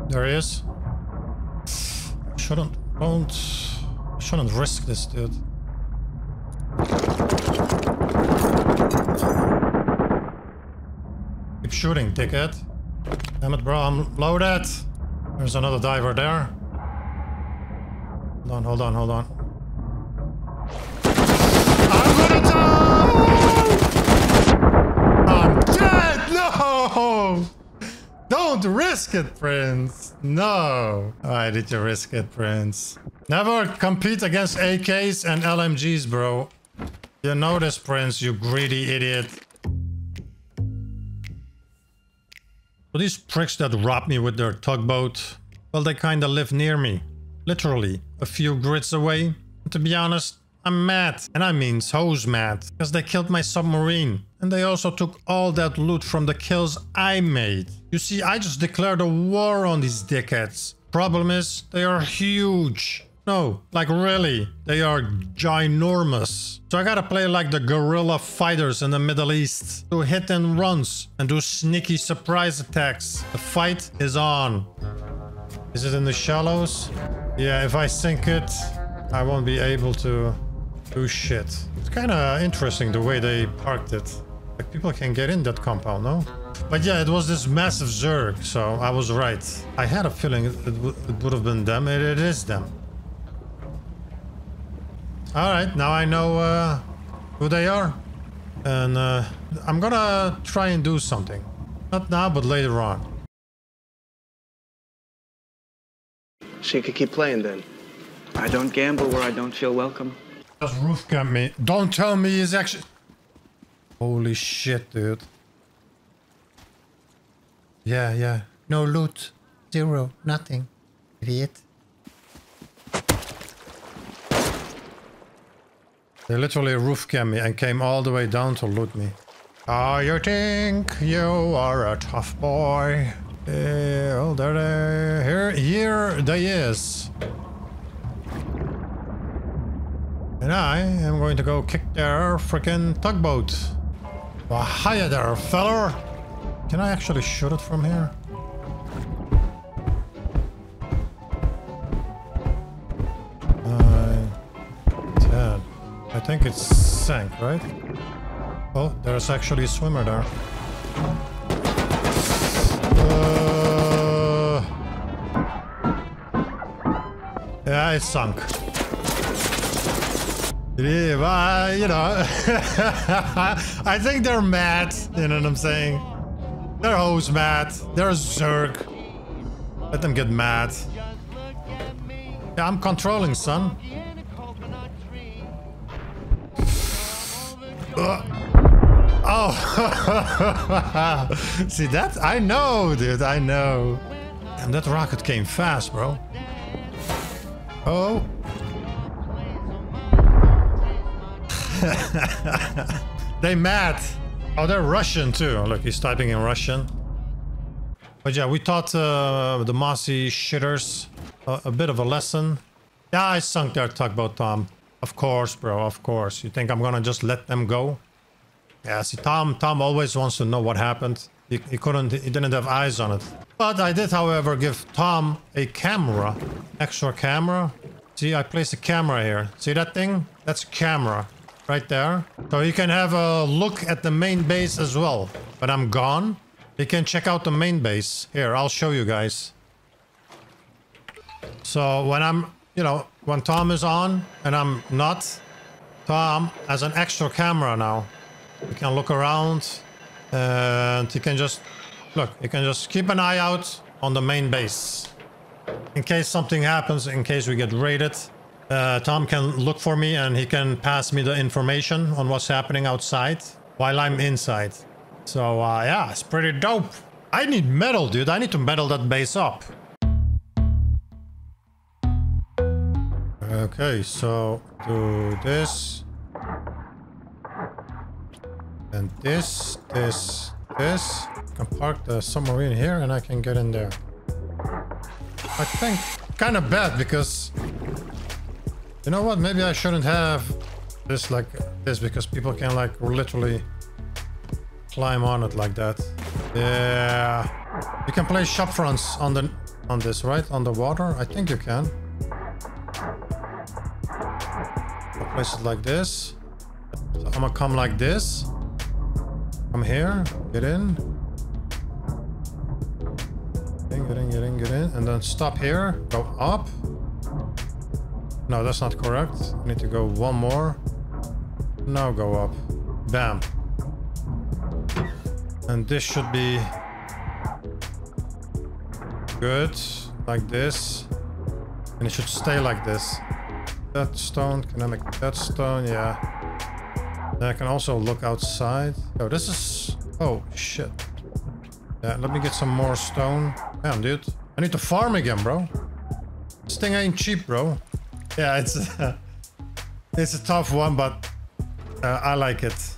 Speaker 1: There he is. Shouldn't, don't, shouldn't risk this, dude. Shooting, dickhead. Damn it, bro, I'm loaded. There's another diver there. Hold on, hold on, hold on. I'm gonna die! I'm dead! No! Don't risk it, Prince. No. Why did you risk it, Prince? Never compete against AKs and LMGs, bro. You know this, Prince, you greedy idiot. So these pricks that robbed me with their tugboat, well, they kinda live near me. Literally, a few grids away. And to be honest, I'm mad. And I mean so's mad. Because they killed my submarine. And they also took all that loot from the kills I made. You see, I just declared a war on these dickheads. Problem is, they are huge. No, like really, they are ginormous. So I gotta play like the guerrilla fighters in the Middle East. Do hit and runs and do sneaky surprise attacks. The fight is on. Is it in the shallows? Yeah, if I sink it, I won't be able to do shit. It's kind of interesting the way they parked it. Like people can get in that compound, no? But yeah, it was this massive Zerg, so I was right. I had a feeling it, it, would have been them. It, it is them. Alright, now I know uh, who they are. And uh, I'm gonna try and do something. Not now, but later on.
Speaker 10: She could keep playing then. I don't gamble where I don't feel welcome.
Speaker 1: Just roof camp me. Don't tell me he's actually... Holy shit, dude. Yeah, yeah. No loot. Zero. Nothing. Idiot. They literally roof me and came all the way down to loot me. Oh, you think you are a tough boy? Oh, there they... Here, here they is. And I am going to go kick their freaking tugboat. Oh, hiya there, feller. Can I actually shoot it from here? I think it's sank, right? Oh, there's actually a swimmer there. Uh, yeah, it sunk. Well, you know, I think they're mad. You know what I'm saying? They're always mad. They're Zerg. Let them get mad. Yeah, I'm controlling, son. oh, see that? I know, dude. I know. And that rocket came fast, bro. Oh. they mad. Oh, they're Russian too. Look, he's typing in Russian. But yeah, we taught uh, the mossy shitters a, a bit of a lesson. Yeah, I sunk their tugboat, Tom. Of course, bro. Of course. You think I'm gonna just let them go? Yeah, see, Tom, Tom always wants to know what happened. He, he couldn't, he didn't have eyes on it. But I did, however, give Tom a camera. Extra camera. See, I placed a camera here. See that thing? That's a camera. Right there. So you can have a look at the main base as well. But I'm gone, you can check out the main base. Here, I'll show you guys. So when I'm, you know, when Tom is on and I'm not, Tom has an extra camera now. You can look around and you can just, look, you can just keep an eye out on the main base. In case something happens, in case we get raided, uh, Tom can look for me and he can pass me the information on what's happening outside while I'm inside. So uh, yeah, it's pretty dope. I need metal, dude. I need to metal that base up. Okay, so do this. And this, this, this. I can park the submarine here and I can get in there. I think kind of bad because you know what? Maybe I shouldn't have this like this because people can like literally climb on it like that. Yeah. You can play shop fronts on the on this, right? On the water? I think you can. Place it like this. So I'm gonna come like this. Come here, get in. Get in, get in, get in, get in. And then stop here, go up. No, that's not correct. I need to go one more. Now go up. Bam. And this should be good, like this. And it should stay like this. That stone, can I make that stone? Yeah. Then I can also look outside. Oh, this is... Oh, shit. Yeah, let me get some more stone. Damn, dude. I need to farm again, bro. This thing ain't cheap, bro. Yeah, it's... it's a tough one, but... Uh, I like it.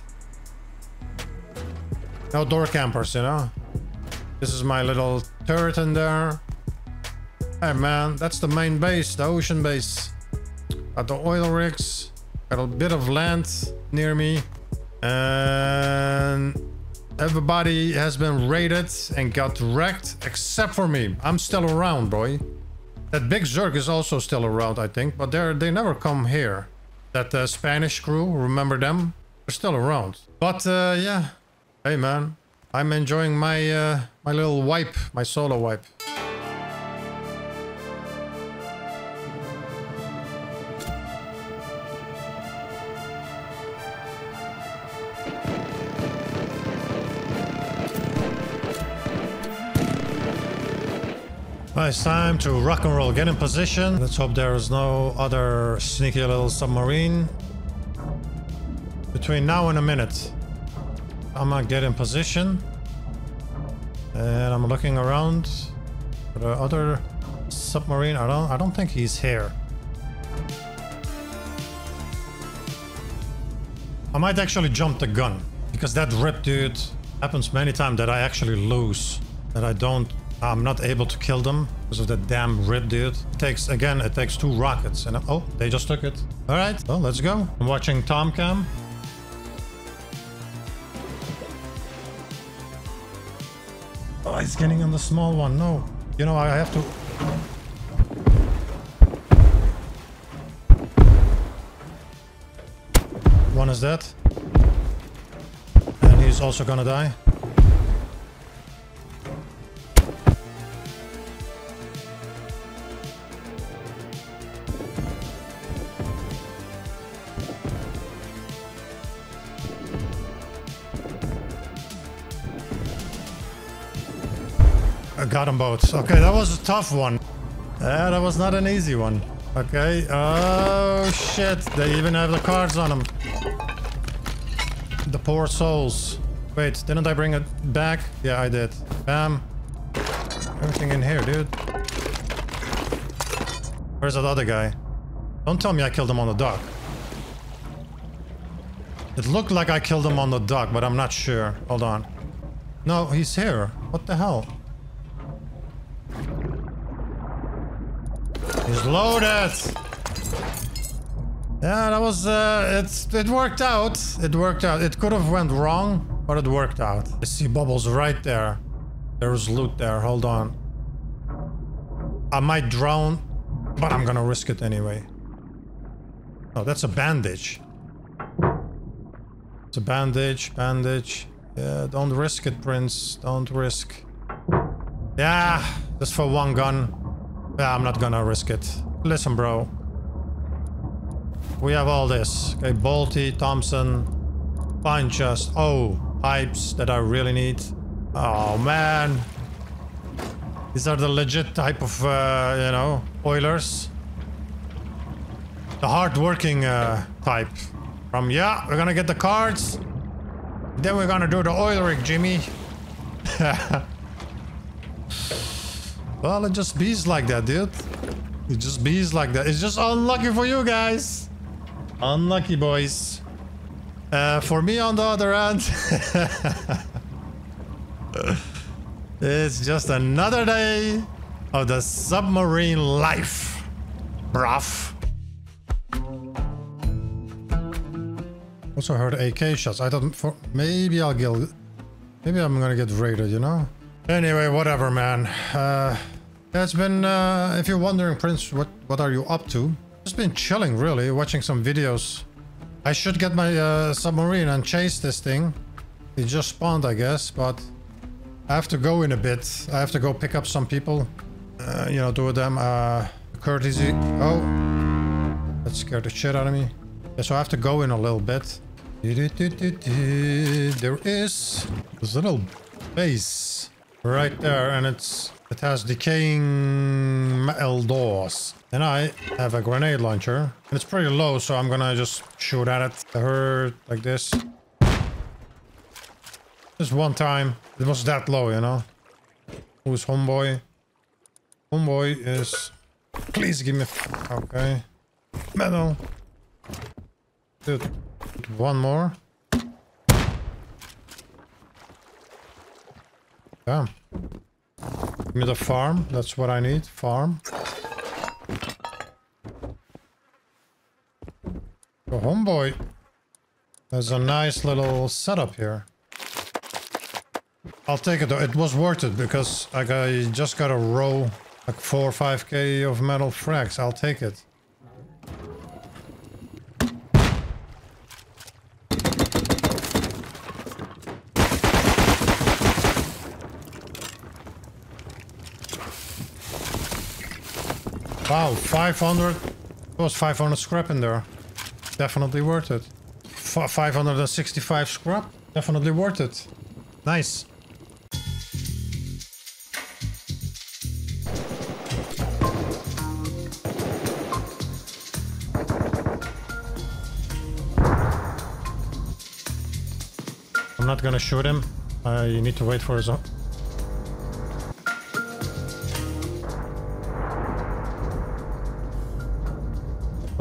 Speaker 1: No door campers, you know? This is my little turret in there. Hey, man. That's the main base, the ocean base. Got the oil rigs. Got a bit of land near me. And everybody has been raided and got wrecked except for me. I'm still around, boy. That big Zerg is also still around, I think, but they're, they never come here. That uh, Spanish crew, remember them? They're still around. But uh, yeah, hey man, I'm enjoying my uh, my little wipe, my solo wipe. Well, it's time to rock and roll. Get in position. Let's hope there is no other sneaky little submarine. Between now and a minute. I'm gonna get in position. And I'm looking around for the other submarine. I don't I don't think he's here. I might actually jump the gun. Because that rip dude happens many times that I actually lose. That I don't I'm not able to kill them because of that damn rip dude. It takes, again, it takes two rockets. And oh, they just took it. All right, well, let's go. I'm watching Tom Tomcam. Oh, he's getting on the small one. No. You know, I have to... One is dead. And he's also gonna die. Okay, that was a tough one. Yeah, that was not an easy one. Okay. Oh, shit. They even have the cards on them. The poor souls. Wait, didn't I bring it back? Yeah, I did. Bam. Everything in here, dude. Where's that other guy? Don't tell me I killed him on the dock. It looked like I killed him on the dock, but I'm not sure. Hold on. No, he's here. What the hell? He's loaded. Yeah, that was uh, it's it worked out. It worked out. It could have went wrong. but it worked out. I see bubbles right there. There's loot there. Hold on. I might drown, but I'm gonna risk it anyway. Oh, that's a bandage. It's a bandage, bandage. Yeah, don't risk it, Prince. Don't risk. Yeah, just for one gun. Yeah, I'm not gonna risk it. Listen, bro. We have all this. Okay, Bolty, Thompson, fine chest. Oh, pipes that I really need. Oh, man. These are the legit type of, uh, you know, oilers. The hard-working uh, type. From, yeah, we're gonna get the cards. Then we're gonna do the oil rig, Jimmy. well, it just bees like that, dude. It just bees like that. It's just unlucky for you guys. Unlucky, boys. Uh, for me, on the other hand, it's just another day of the submarine life, bruv. Also heard AK shots. I thought for maybe I'll get, maybe I'm gonna get raided, you know. Anyway, whatever, man. Uh, it's been. Uh, if you're wondering, Prince, what what are you up to? Just been chilling, really, watching some videos. I should get my uh, submarine and chase this thing. It just spawned, I guess, but I have to go in a bit. I have to go pick up some people. Uh, you know, do them uh, courtesy. Oh, that scared the shit out of me. Yeah, so I have to go in a little bit. There is this little base right there, and it's it has decaying metal doors. And I have a grenade launcher. And it's pretty low, so I'm gonna just shoot at it. I like this. Just one time. It was that low, you know. Who's homeboy? Homeboy is... Please give me... Okay. Metal. Dude, one more. Damn. Give me the farm. That's what I need. Farm. Homeboy. There's a nice little setup here. I'll take it though. It was worth it because like I just got a row, like 4 or 5k of metal frags. I'll take it. Wow, 500. There was 500 scrap in there. Definitely worth it. F 565 scrap. Definitely worth it. Nice. I'm not gonna shoot him. I need to wait for his...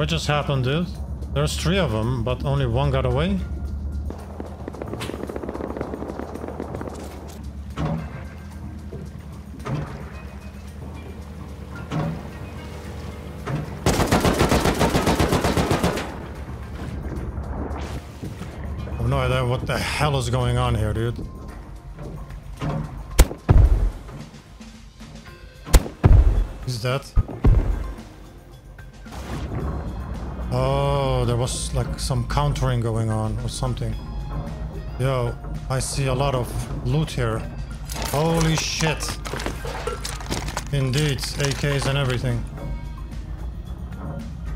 Speaker 1: What just happened, dude? There's three of them, but only one got away? I have no idea what the hell is going on here, dude. Is that? Was like some countering going on or something. Yo, I see a lot of loot here. Holy shit. Indeed, AKs and everything.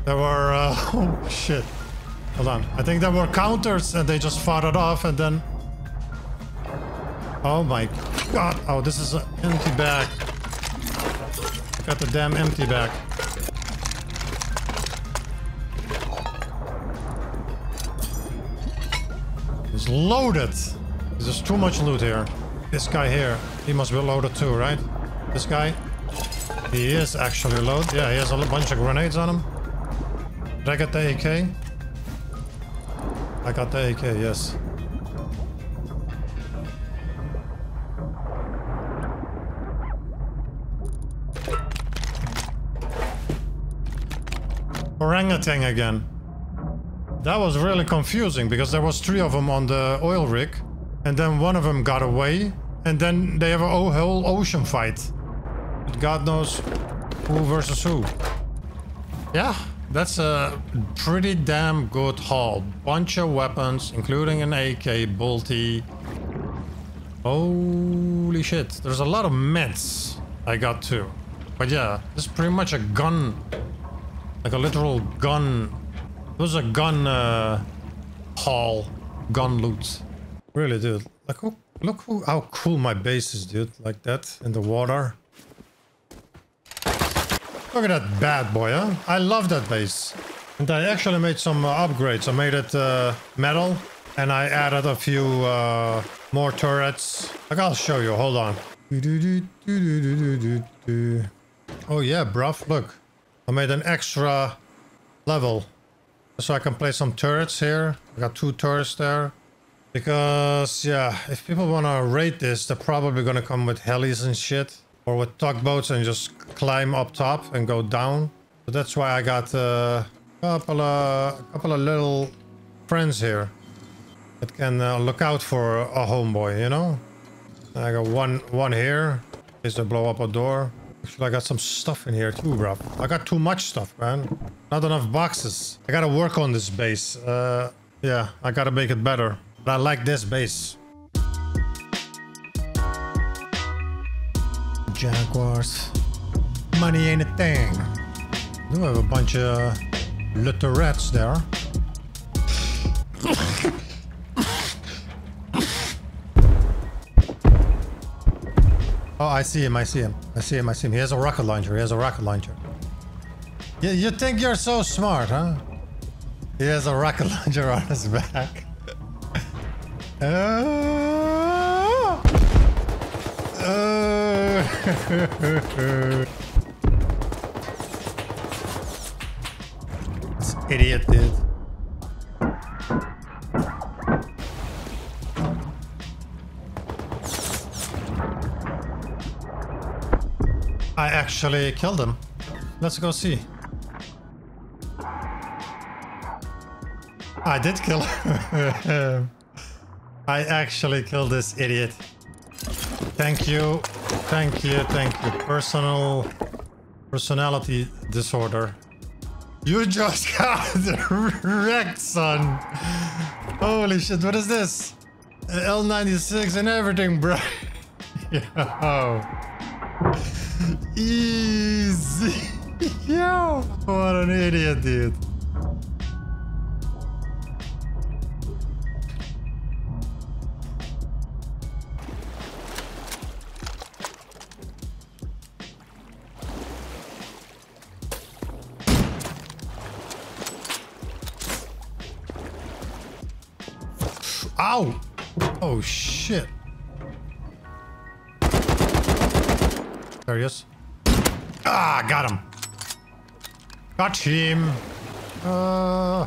Speaker 1: There were, uh, oh shit. Hold on. I think there were counters and they just fought it off and then... Oh my god. Oh, this is an empty bag. Got the damn empty bag. Loaded. There's too much loot here. This guy here, he must be loaded too, right? This guy, he is actually loaded. Yeah, he has a bunch of grenades on him. Did I get the AK? I got the AK, yes. Orangutan again. That was really confusing because there was three of them on the oil rig And then one of them got away. And then they have a whole ocean fight. But God knows who versus who. Yeah, that's a pretty damn good haul. Bunch of weapons, including an AK, bolty. Holy shit, there's a lot of meds I got too. But yeah, this is pretty much a gun, like a literal gun. It was a gun uh, haul, gun loot. Really, dude. Like, oh, look who, how cool my base is, dude. Like that in the water. Look at that bad boy, huh? I love that base. And I actually made some uh, upgrades. I made it uh, metal, and I added a few uh, more turrets. Like, I'll show you. Hold on. Oh yeah, bruv. Look. I made an extra level. So I can place some turrets here. I got two turrets there. Because, yeah, if people want to raid this, they're probably going to come with helis and shit. Or with tugboats and just climb up top and go down. So that's why I got a couple of, a couple of little friends here. That can uh, look out for a homeboy, you know? I got one one here. In case they blow up a door. I got some stuff in here too, bro. I got too much stuff, man. Not enough boxes. I gotta work on this base. Uh, yeah, I gotta make it better. But I like this base. Jaguars. Money ain't a thing. Do have a bunch of litterets there. Oh, I see him, I see him. I see him, I see him. He has a rocket launcher, he has a rocket launcher. You, you think you're so smart, huh? He has a rocket launcher on his back. Uh, uh, this idiot, dude. Actually killed him. Let's go see. I did kill. I actually killed this idiot. Thank you. Thank you. Thank you. Personal personality disorder. You just got wrecked, son. Holy shit, what is this? L96 and everything, bro. Yo. Easy. Yo. What an idiot, dude. Ow! Oh shit. There he is. Ah, got him. Got him. Uh.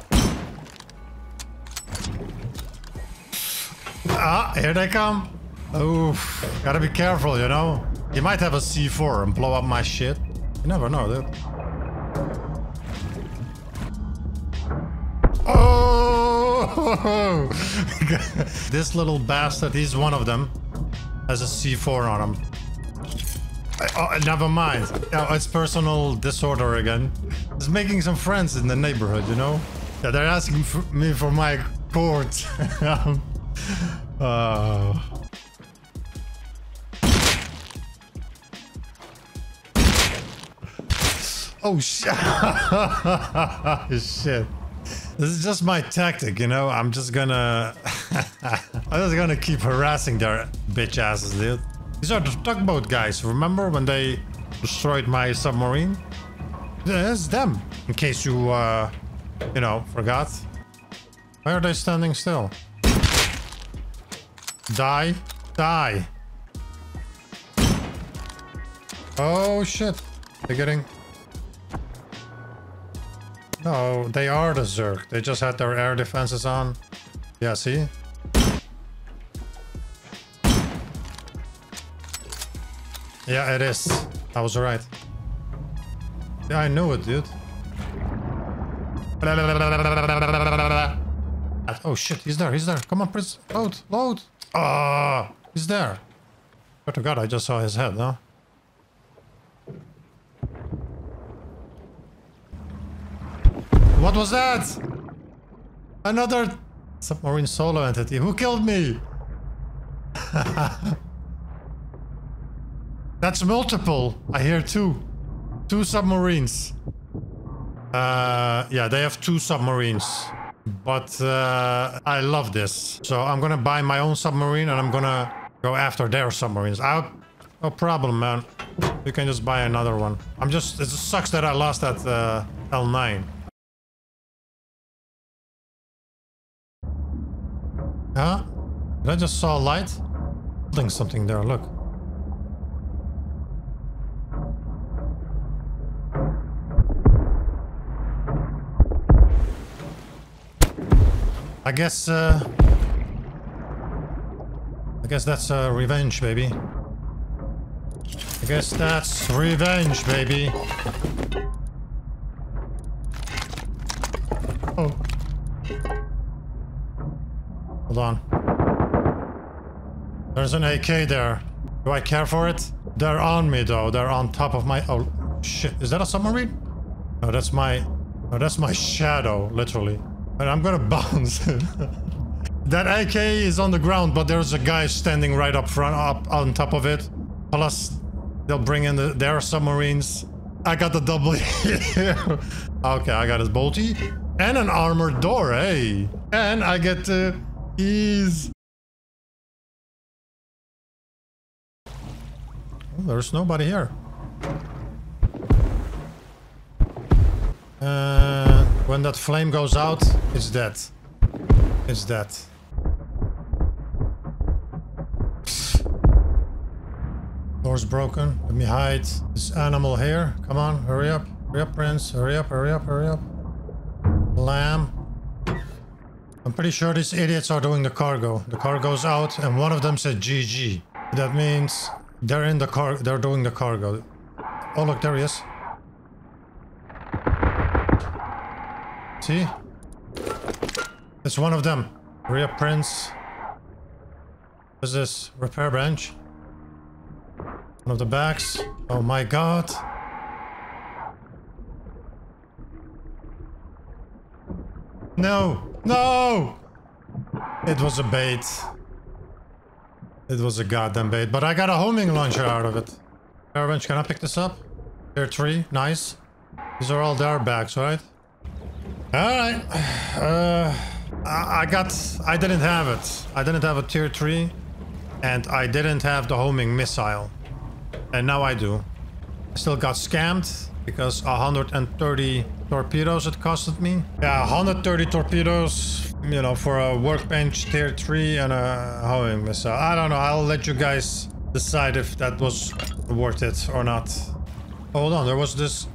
Speaker 1: Ah, here they come. Oof. Gotta be careful, you know? He might have a C4 and blow up my shit. You never know, dude. Oh! this little bastard, he's one of them. Has a C4 on him. Oh, never mind. Oh, it's personal disorder again. He's making some friends in the neighborhood, you know? Yeah, they're asking for me for my court. um, uh, oh, shit. This is just my tactic, you know? I'm just gonna... I'm just gonna keep harassing their bitch asses, dude. These are the tugboat guys, remember when they destroyed my submarine? It's them, in case you, uh, you know, forgot. Why are they standing still? Die. Die. Oh, shit. They're getting... No, they are the Zerg. They just had their air defenses on. Yeah, see? Yeah, it is. I was right. Yeah, I knew it, dude. Oh shit, he's there, he's there. Come on, Prince. Load, load. Ah, he's there. But to God, I just saw his head, no? What was that? Another submarine solo entity. Who killed me? That's multiple. I hear two. Two submarines. Uh, yeah, they have two submarines. But uh, I love this. So I'm gonna buy my own submarine and I'm gonna go after their submarines. I, no problem, man. You can just buy another one. I'm just... It just sucks that I lost that uh, L9. Huh? Did I just saw a light? Building something there, look. I guess, uh... I guess that's uh, revenge, baby. I guess that's revenge, baby. Oh. Hold on. There's an AK there. Do I care for it? They're on me, though. They're on top of my... Oh, shit. Is that a submarine? No, that's my... No, that's my shadow, literally. And I'm gonna bounce. that AK is on the ground, but there's a guy standing right up front, up on top of it. Plus, they'll bring in the, their submarines. I got the double okay, I got his bolty. And an armored door, hey. And I get to ease. Oh, there's nobody here. Uh, when that flame goes out, it's dead. It's dead. Door's broken. Let me hide this animal here. Come on, hurry up. Hurry up, Prince. Hurry up, hurry up, hurry up. Lamb. I'm pretty sure these idiots are doing the cargo. The cargo's out and one of them said GG. That means they're in the car. They're doing the cargo. Oh, look, there he is. See? It's one of them. Up, Prince. What's this? Repair bench? One of the backs. Oh my god. No! No! It was a bait. It was a goddamn bait, but I got a homing launcher out of it. Repair bench, can I pick this up? Tier 3, nice. These are all their bags, right? Alright. Uh, I I got... I didn't have it. I didn't have a tier 3. And I didn't have the homing missile. And now I do. I still got scammed because 130 torpedoes it costed me. Yeah, 130 torpedoes, you know, for a workbench tier 3 and a homing missile. I don't know, I'll let you guys decide if that was worth it or not. Hold on, there was this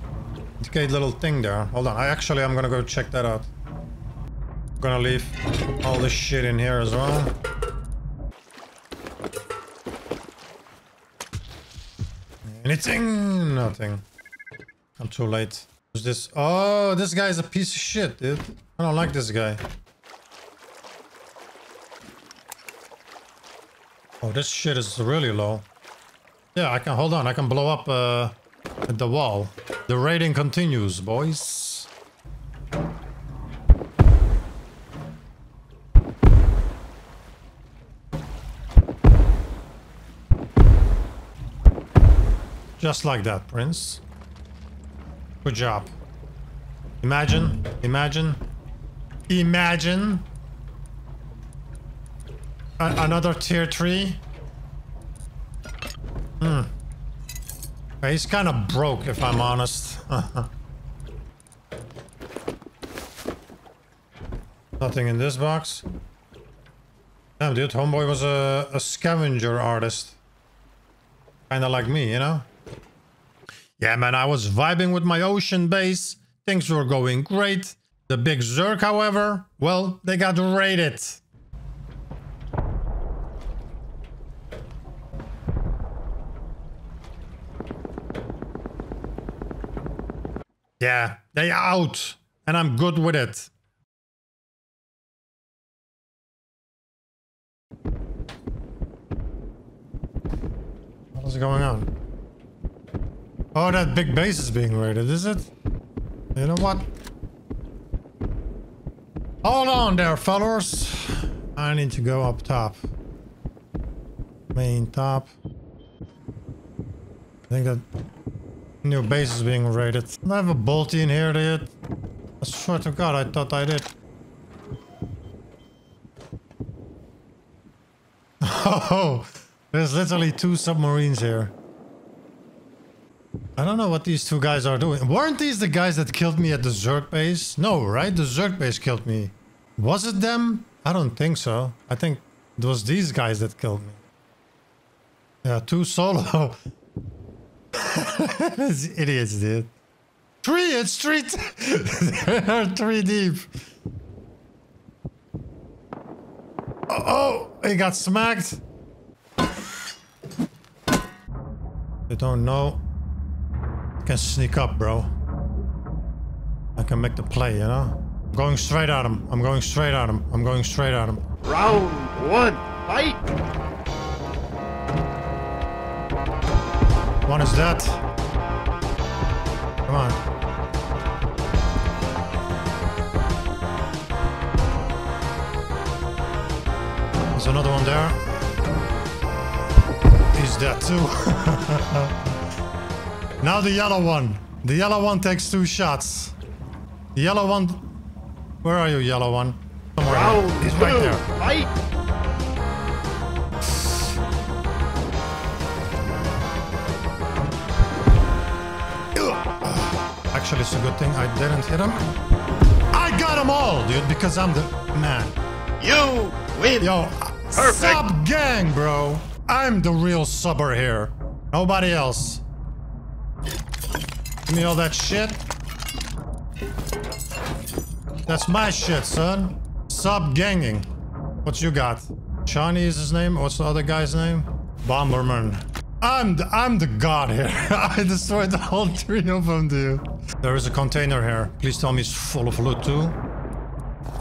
Speaker 1: decayed little thing there. Hold on, I actually I'm gonna go check that out. I'm gonna leave all this shit in here as well. Anything? Nothing. I'm too late. Who's this? Oh, this guy's a piece of shit, dude. I don't like this guy. Oh, this shit is really low. Yeah, I can hold on. I can blow up uh, the wall. The raiding continues, boys. Just like that, Prince. Good job. Imagine, imagine, imagine A another tier 3. Hmm. He's kind of broke, if I'm honest. Nothing in this box. Damn, dude, Homeboy was a, a scavenger artist. Kinda like me, you know? Yeah, man, I was vibing with my ocean base. Things were going great. The big Zerg, however, well, they got raided. Yeah, they are out and I'm good with it. What is going on? Oh, that big base is being raided, is it? You know what? Hold on there, fellas. I need to go up top. Main top. I think that new base is being raided. I have a bolty in here, dude. I swear to God, I thought I did. Oh, there's literally two submarines here. I don't know what these two guys are doing. Weren't these the guys that killed me at the Zerg base? No, right? The Zerg base killed me. Was it them? I don't think so. I think it was these guys that killed me. Yeah, two solo. Idiots, dude. Three, it's three. They're three deep. Uh, oh, oh, he got smacked. They don't know. I can sneak up, bro. I can make the play, you know? I'm going straight at him. I'm going straight at him. I'm going straight at him.
Speaker 11: Round one, fight!
Speaker 1: One is dead. Come on. There's another one there. He's dead too. now the yellow one. The yellow one takes two shots. The yellow one... Where are you, yellow one? Somewhere here.
Speaker 11: Round
Speaker 1: He's right there.
Speaker 11: fight!
Speaker 1: Actually, it's a good thing I didn't hit him. I got them all, dude, because I'm the man.
Speaker 11: You win!
Speaker 1: Yo,
Speaker 11: Perfect.
Speaker 1: sub gang, bro. I'm the real subber here. Nobody else. Give me all that shit. That's my shit, son. Sub ganging. What you got? Shawnee is his name? What's the other guy's name? Bomberman. I'm the, I'm the god here. I destroyed the whole three of them, dude. There is a container here. Please tell me it's full of loot too.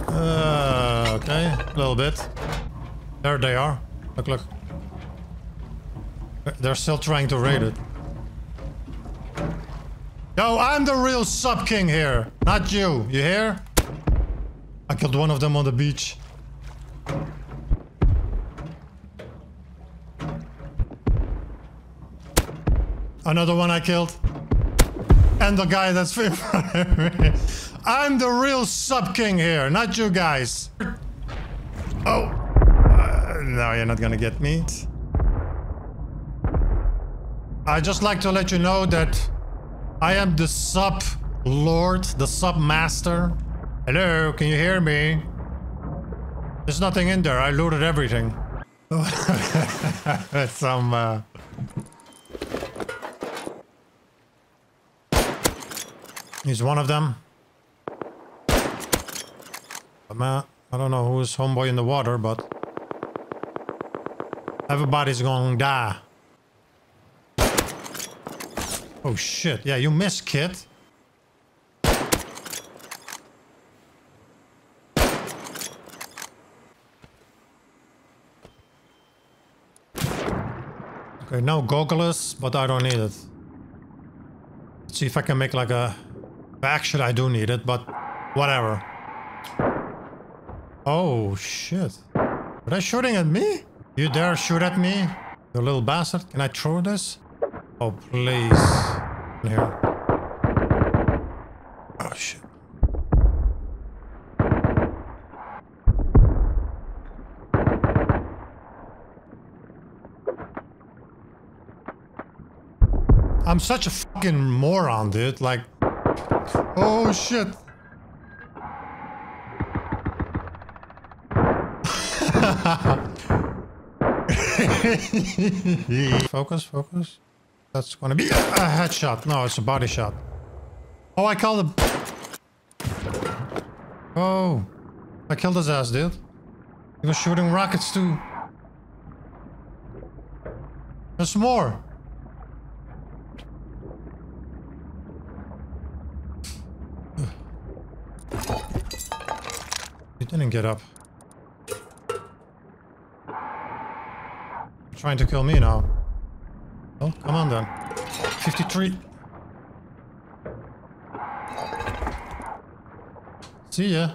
Speaker 1: Uh, okay, a little bit. There they are. Look, look. They're still trying to raid it. Yo, I'm the real sub king here, not you. You hear? I killed one of them on the beach. Another one I killed. And the guy that's me. I'm the real sub king here, not you guys. Oh. Uh, no, you're not gonna get me. I just like to let you know that I am the sub lord, the sub master. Hello, can you hear me? There's nothing in there. I looted everything. That's some. Uh... He's one of them. But man, I don't know who's homeboy in the water, but everybody's gonna die. Oh shit! Yeah, you missed, kid. Okay, no goggles, but I don't need it. Let's see if I can make like a... Actually, I do need it, but whatever. Oh, shit. Are they shooting at me? You dare shoot at me? You little bastard. Can I throw this? Oh, please. Here. Oh, shit. I'm such a fucking moron, dude. Like, oh shit. focus, focus. That's gonna be a headshot. No, it's a body shot. Oh, I called him. Oh, I killed his ass, dude. He was shooting rockets too. There's more. Didn't get up. Trying to kill me now. Oh, come on then. 53. See ya.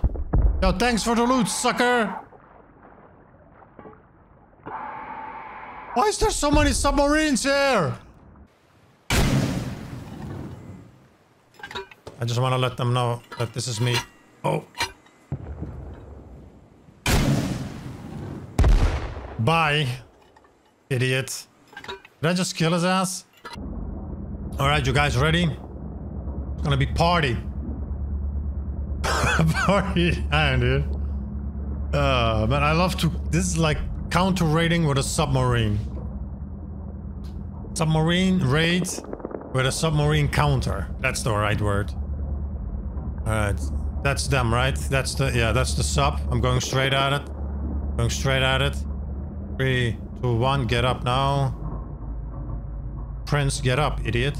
Speaker 1: Yo, thanks for the loot, sucker! Why is there so many submarines here? I just want to let them know that this is me. Oh. Bye, idiot. Did I just kill his ass? Alright, you guys ready? It's gonna be party. party time, dude. Uh, man, I love to... This is like counter raiding with a submarine. Submarine raid with a submarine counter. That's the right word. Alright. That's them, right? That's the... Yeah, that's the sub. I'm going straight at it. Going straight at it. Three, two, one. Get up now. Prince, get up, idiot.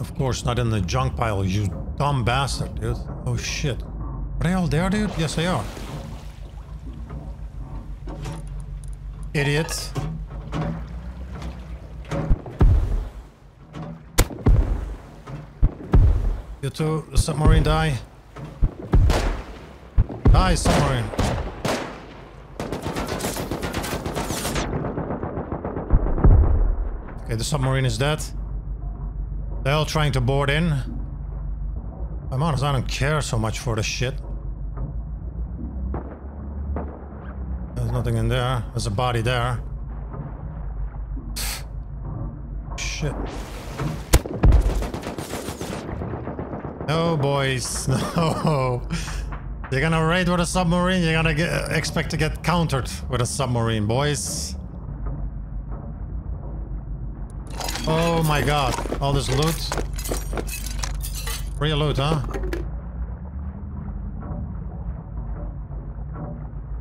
Speaker 1: Of course, not in the junk pile, you dumb bastard, dude. Oh shit. Are they all there, dude? Yes, they are. Idiot. You two, the submarine die. Die, submarine. Okay, the submarine is dead. They're all trying to board in. I'm honest, I don't care so much for the shit. There's nothing in there. There's a body there. Shit. No, boys. No. You're gonna raid with a submarine, you're gonna get, expect to get countered with a submarine, boys. Oh my god. All this loot. Real loot, huh?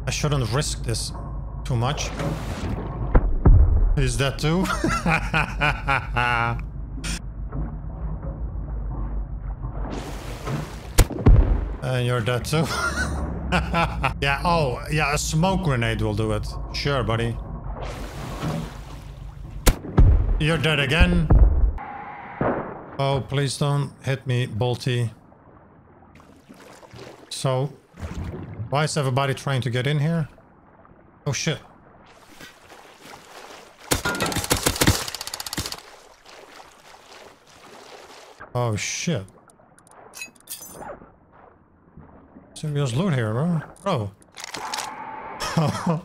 Speaker 1: I shouldn't risk this too much. Is that too? and uh, you're dead too? yeah, oh, yeah, a smoke grenade will do it. Sure, buddy. You're dead again. Oh, please don't hit me, Bolty. So, why is everybody trying to get in here? Oh shit. Oh shit. Serious loot here, bro. Bro. oh.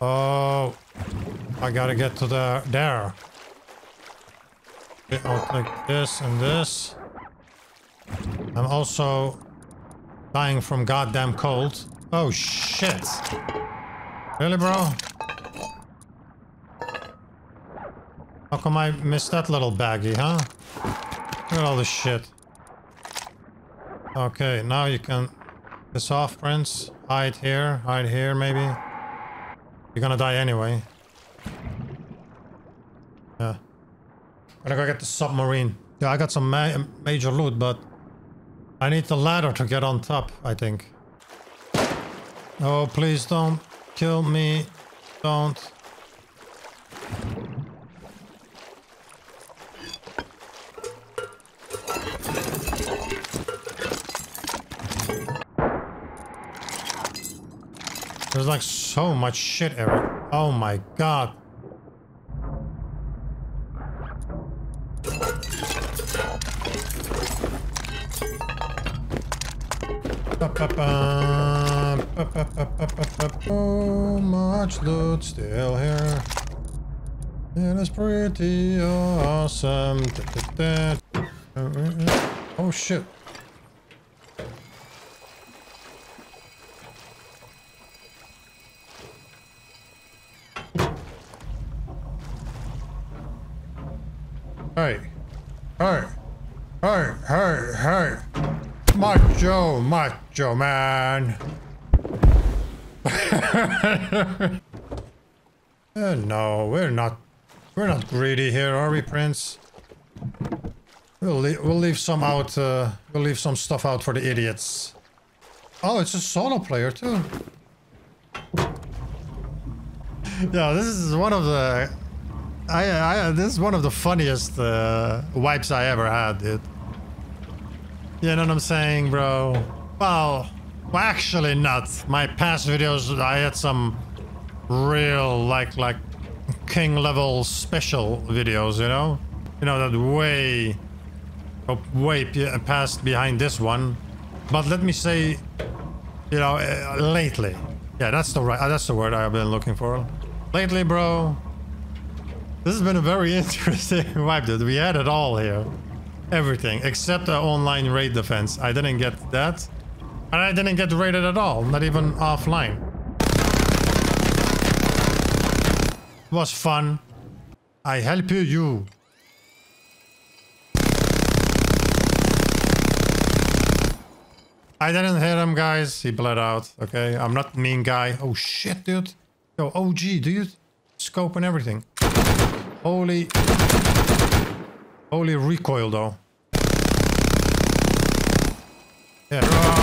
Speaker 1: oh. I gotta get to the there. Okay, I'll take this and this. I'm also dying from goddamn cold. Oh shit. Really, bro? How come I missed that little baggie, huh? Look at all this shit. Okay, now you can piss off, Prince. Hide here, hide here, maybe. You're gonna die anyway. Gotta go get the submarine. Yeah, I got some ma major loot, but I need the ladder to get on top, I think. Oh, please don't kill me. Don't. There's like so much shit, Eric. Oh my god. So much loot still here. It is pretty awesome. Oh shit. Hey. Hey. Hey, hey, hey. Macho, macho man. Uh, no, we're not. We're not greedy here, are we, Prince? We'll leave, we'll leave some out. Uh, we'll leave some stuff out for the idiots. Oh, it's a solo player too. Yeah, this is one of the. I, I this is one of the funniest uh, wipes I ever had, dude. You know what I'm saying, bro? Well, well, actually not. My past videos, I had some real like like king level special videos. You know, you know that way, oh, way past behind this one. But let me say, you know, uh, lately. Yeah, that's the right. Uh, that's the word I've been looking for. Lately, bro. This has been a very interesting dude. We had it all here. Everything except the online raid defense. I didn't get that. And I didn't get raided at all. Not even offline. was fun. I help you, you. I didn't hit him, guys. He bled out. Okay, I'm not mean guy. Oh shit, dude. Yo, OG, dude. Scope and everything. Holy... Holy recoil, though. Yeah.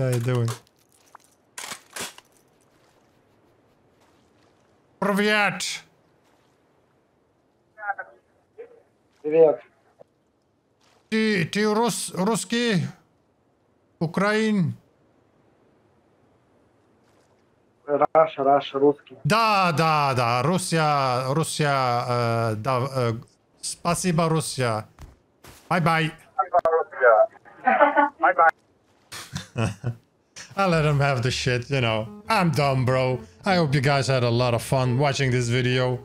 Speaker 1: Guy doing? Привет!
Speaker 12: Привет.
Speaker 1: Ты, ты рус, русский? Украин?
Speaker 12: Раша, Раша, русский.
Speaker 1: Да, да, да, Руссия, Руссия, э, да, э, спасибо, Руссия. Bye-bye. I let him have the shit, you know. I'm dumb, bro. I hope you guys had a lot of fun watching this video.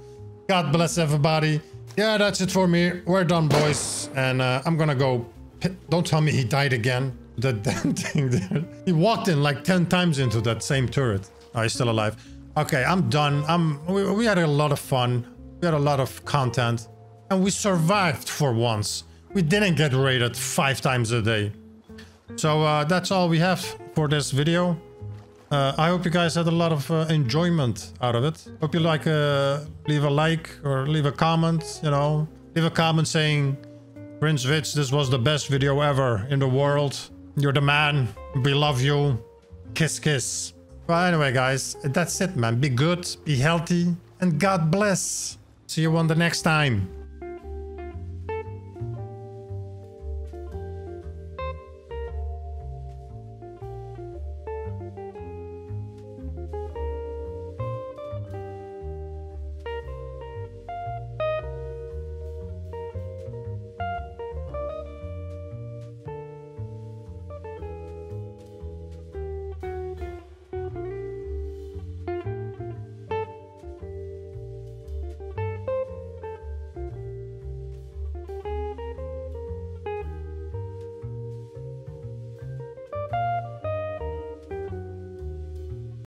Speaker 1: God bless everybody. Yeah, that's it for me. We're done, boys. And uh, I'm gonna go... Don't tell me he died again. That damn thing there. He walked in like 10 times into that same turret. Oh, he's still alive. Okay, I'm done. I'm, we, we had a lot of fun. We had a lot of content. And we survived for once. We didn't get raided five times a day. So uh, that's all we have for this video. Uh, I hope you guys had a lot of uh, enjoyment out of it. Hope you like, uh, leave a like or leave a comment, you know. Leave a comment saying, Prince Vidz, this was the best video ever in the world. You're the man. We love you. Kiss, kiss. Well, anyway, guys, that's it, man. Be good, be healthy, and God bless. See you on the next time.